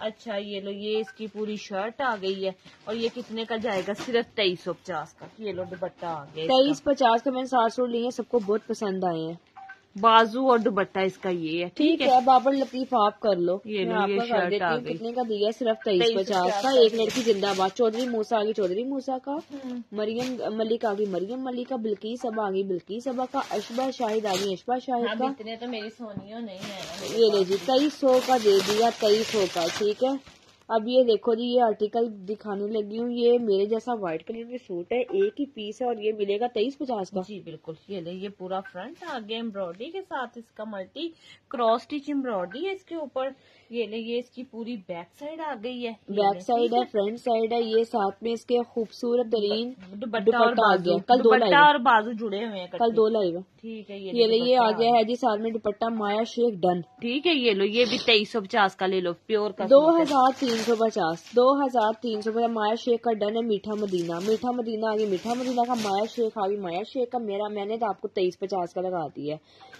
अच्छा ये लो, ये इसकी पूरी शर्ट आ गई है। और ये कितने का जाएगा? सिर्फ़ तेईस सौ पचास का। ये लो, दुपट्टा आ गया तेईस पचास का मैंने सात सौ लिए सबको बहुत पसंद आए हैं। बाजू और दुपट्टा इसका ये है ठीक है? बाबर लतीफ आप कर लो। ये मैं आपका कर शर्ट देती आ हूँ गई। कितने का दिया सिर्फ़ तेईस 23 पचास का एक लड़की जिंदाबाद चौधरी मूसा आ गई चौधरी मूसा का। मरियम मलिक आ गई मरियम मलिक का बिल्किस अब आ गई बिल्किस अब का अशबा शाहिद आ गई अशबा शाहिद का। इतने तो मेरी सोनियो नहीं है। ये ले जी तेईस सौ का दे दिया तेईस सौ का ठीक है? अब ये देखो जी, ये आर्टिकल दिखाने लगी हूँ। ये मेरे जैसा व्हाइट कलर में सूट है, एक ही पीस है और ये मिलेगा तेईस पचास का। जी, बिल्कुल। ये ले, ये पूरा फ्रंट आगे एम्ब्रॉयडरी के साथ इसका मल्टी क्रॉस स्टिच एम्ब्रॉयडरी है इसके ऊपर। ये ले ये इसकी पूरी बैक साइड आ गई है बैक साइड है फ्रंट साइड है ये साथ में इसके खूबसूरत तरीन दुपट्टा आ गया। कल दो लाइव और बाजू जुड़े हुए हैं कल दो लाइव ठीक है ये ये ले ये आ गया है जी साथ में दुपट्टा माया शेख डन। ठीक है ये लो ये भी तेईस सौ पचास का ले लो प्योर का दो हज़ार तीन सौ पचास दो हज़ार तीन सौ पचास माया शेख का डन है मीठा मदीना। मीठा मदीना आ गई मीठा मदीना का माया शेख आ गई माया शेख का मेरा मैंने तो आपको तेईस पचास का लगा दिया है।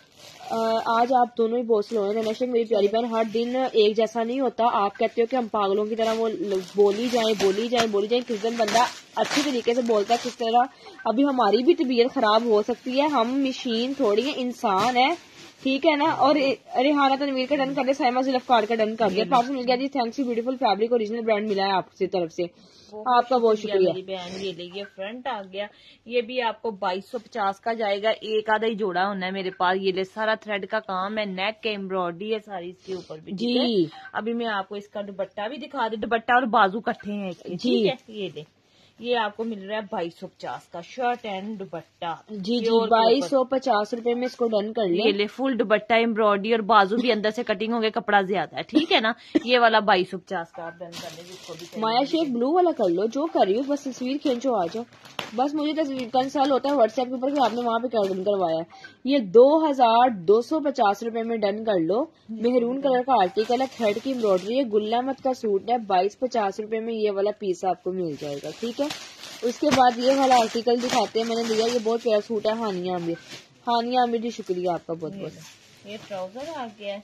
आज आप दोनों ही बहुत स्लो हैं। नशक मेरी प्यारी बहन, हर दिन एक जैसा नहीं होता। आप कहते हो कि हम पागलों की तरह वो बोली जाए बोली जाए बोली जाए। किस दिन बंदा अच्छी तरीके से बोलता है, किस तरह। अभी हमारी भी तबीयत खराब हो सकती है। हम मशीन थोड़ी है, इंसान है। ठीक है ना? और रिहाना तनवीर का डन कर दिया साइमा जुल्फकार का डन कर दिया। पार्सल मिल गया जी thanks you beautiful fabric original brand मिला है आपसे तरफ़ से। आपका बहुत शुक्रिया। मेरी बहन ये ले ये फ्रंट आ गया। ये भी आपको बाईस सौ पचास का जाएगा एक आधा ही जोड़ा होना है मेरे पास। ये ले सारा थ्रेड का काम है नेक के एम्ब्रॉयडरी है सारी इसके ऊपर भी जी। अभी मैं आपको इसका दुपट्टा भी दिखा दी दुपट्टा और बाजू कट्ठे हैं इसके ठीक है? ये ले। ये आपको मिल रहा है बाईस सौ पचास का शर्ट एंड दुपट्टा। जी जी बाईस सौ पचास रूपए में इसको डन कर ले। ये ले फुल दुपट्टा एम्ब्रॉयडरी और बाजू भी अंदर से कटिंग हो गए कपड़ा ज़्यादा है। ठीक है ना? ये वाला बाईस सौ पचास का आप डन कर ले जिसको भी माया शेख ब्लू वाला कर लो जो कर रही हो बस तस्वीर खींचो आ जाओ। बस मुझे तस्वीर कंसल्ट होता है व्हाट्सएप के ऊपर कि आपने वहाँ पे क्या डन करवाया ये दो हज़ार दो सौ पचास रूपए में डन कर लो। मेहरून कलर का आर्टिकल है थ्रेड की एम्ब्रॉयडरी है गुल्लामत का सूट है बाईस पचास रूपए में ये वाला पीस आपको मिल जाएगा। ठीक है? उसके बाद ये वाला आर्टिकल दिखाते हैं, मैंने दिया ये बहुत प्यारा सूट है, हानिया आमिर। हानिया आमिर जी, शुक्रिया आपका बहुत बहुत ये ट्राउज़र आ गया।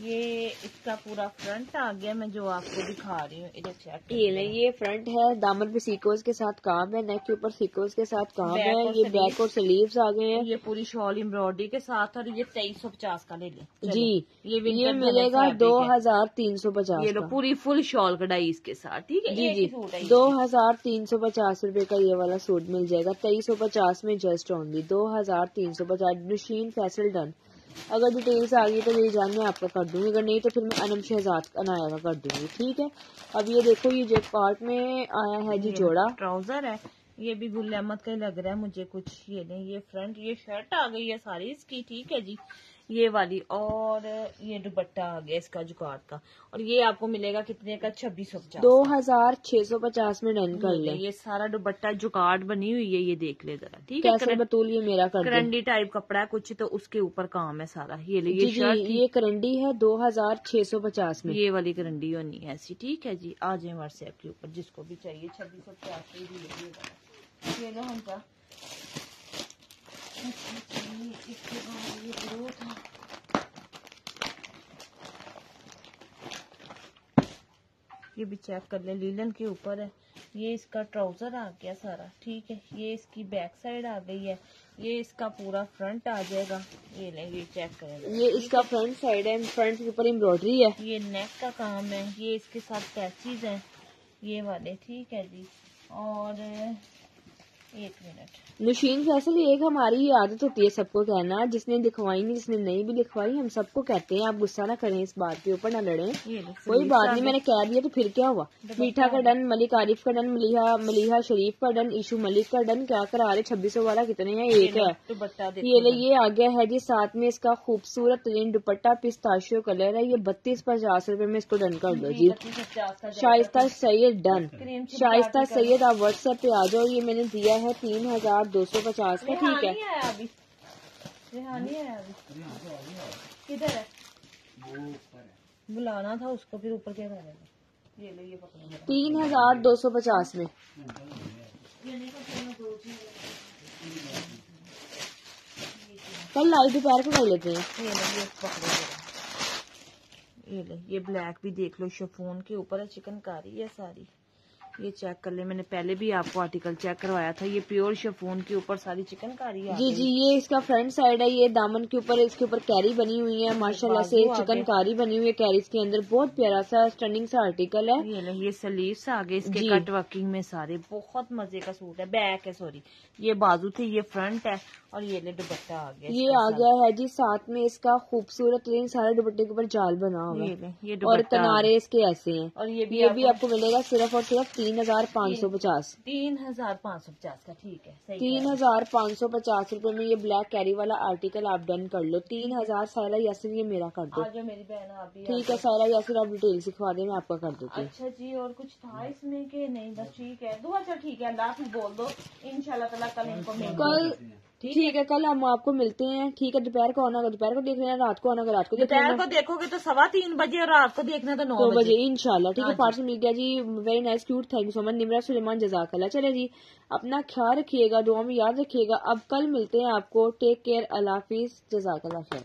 ये इसका पूरा फ्रंट आ गया मैं जो आपको दिखा रही हूँ इधर चेक ये ले ये फ्रंट है दामन पे सीकोस के साथ काम है नेक के ऊपर सीकोस के साथ काम है ये बैक और स्लीव्स आ गए हैं। ये पूरी शॉल एम्ब्रॉयडरी के साथ और ये तेईस सौ पचास का ले ले। जी ये ये मिलेगा दो हज़ार तीन सौ पचास ये लो पूरी फुल शॉल कढ़ाई इसके साथ ठीक है? जी जी दो हज़ार तीन सौ पचास रूपए का ये वाला सूट मिल जाएगा तेईस सौ पचास में जस्ट ओनली दो हज़ार तीन सौ पचास मशीन फैसल डन अगर डिटेल्स आ गई तो मेरी जान मैं आपका कर दूँगी अगर नहीं तो फिर मैं अनम शहजाद अनाया का कर दूँगी ठीक है? अब ये देखो ये जो पार्ट में आया है जी जोड़ा। ट्राउज़र है ये भी गुल अहमद का ही लग रहा है मुझे कुछ ये नहीं ये फ्रंट ये शर्ट आ गई है सारी इसकी ठीक है जी? ये वाली और ये दुपट्टा आ गया इसका जुकाट का। और ये आपको मिलेगा कितने का? छब्बीस सौ पचास दो हज़ार छह सौ पचास में डन कर ले। ये सारा दुपट्टा जुकाट बनी हुई है ये देख ले जरा ठीक है? बतूल ये मेरा कर करंडी टाइप कपड़ा है कुछ तो उसके ऊपर काम है सारा। ये ले ये शर्ट ये करंडी है दो हज़ार छह सौ पचास में। ये वाली करंडी होनी है ऐसी ठीक है जी? आ जाए व्हाट्सएप के ऊपर जिसको भी चाहिए छब्बीस सौ पचास ये लो हम ये भी चेक कर ले लीलन के ऊपर है। ये इसका ट्राउज़र आ गया सारा ठीक है। ये इसकी बैक साइड आ गई है। ये इसका पूरा फ्रंट आ जाएगा। ये ले ये चेक करें ये इसका फ्रंट साइड है फ्रंट के ऊपर एम्ब्रॉयडरी है। ये नेक का काम है। ये इसके साथ पैचेज हैं। ये वाले ठीक है जी। और एक मिनट। नशीन फैसल एक हमारी आदत होती है सबको कहना। जिसने दिखवाई नहीं जिसने नहीं भी लिखवाई हम सबको कहते हैं आप गुस्सा ना करें इस बात के ऊपर ना लड़े। कोई बात नहीं मैंने कह दिया तो फिर क्या हुआ? मीठा का डन मलिक आरिफ का डन मलिहा मलिहा शरीफ का डन इशू मलिक का डन क्या करा रहे? छब्बीस सौ वाला कितने हैं? एक है। ये ले ये आ गया है जी साथ में इसका खूबसूरत तरीन दुपट्टा पिस्ताशियो कलर है। ये बत्तीस पचास रूपए में इसको डन कर दो जी शाइस्ता सैयद डन। शाइस्ता सैयद आप व्हाट्सएप पे आ जाओ ये मैंने दिया है तीन हज़ार दो सौ पचास का ठीक है। किधर है? बुलाना था उसको फिर ऊपर क्या करेगा? ये लो ये तीन हज़ार दो सौ पचास में। कल लाइट दोपहर को कर लेते हैं। ये लो ये पकड़ो ये ले ये ब्लैक भी देख लो शफोन के ऊपर है चिकनकारी है सारी। ये चेक कर ले। मैंने पहले भी आपको आर्टिकल चेक करवाया था। ये प्योर शेफोन के ऊपर सारी चिकनकारी है जी जी ये इसका फ्रंट साइड है। ये दामन के ऊपर इसके ऊपर कैरी बनी हुई है। माशाल्लाह से चिकनकारी बनी हुई है। कैरी के अंदर बहुत प्यारा सा स्टनिंग सा आर्टिकल है। ये ये सलीव आगे इसके कट वर्किंग में सारे बहुत मज़े का सूट है। बैक है सॉरी ये बाजू थे ये फ्रंट है और ये ले दुपट्टा आ गया ये आ गया है जी साथ में इसका खूबसूरत लेकिन सारे दुपट्टे के ऊपर जाल बना हुआ है। और किनारे इसके ऐसे हैं। और ये भी ये भी आपको मिलेगा सिर्फ़ और सिर्फ़ तीन हज़ार पाँच सौ पचास। तीन हज़ार पाँच सौ पचास का ठीक है सही तीन हज़ार पाँच सौ पचास रूपए में ये ब्लैक कैरी वाला आर्टिकल आप डन कर लो। तीन हज़ार सारा यासिर ये मेरा कर दो। मेरी बहन आप ठीक है सारा यासिर आप डिटेल सिखवा दे मैं आपका कर दूँगी अच्छा जी और कुछ था इसमें के नहीं? बस ठीक है। दो अच्छा ठीक है अल्लाह बोल दो। इनशाला कल इनको कल ठीक है? कल हम आपको मिलते हैं। ठीक है दोपहर को आना दोपहर को देख लेना रात को आना रात को दोपहर को देखोगे तो सवा तीन बजे और रात को देखना तो नौ बजे इनशाला ठीक है पार्सल हाँ मिल गया जी। Very nice cute thank you so much Nimra Suleman जजाकला चले जी अपना ख्याल रखिएगा दुआ में याद रखिएगा। अब कल मिलते हैं आपको। टेक केयर अल्लाह हाफिज। जजाकला खैर।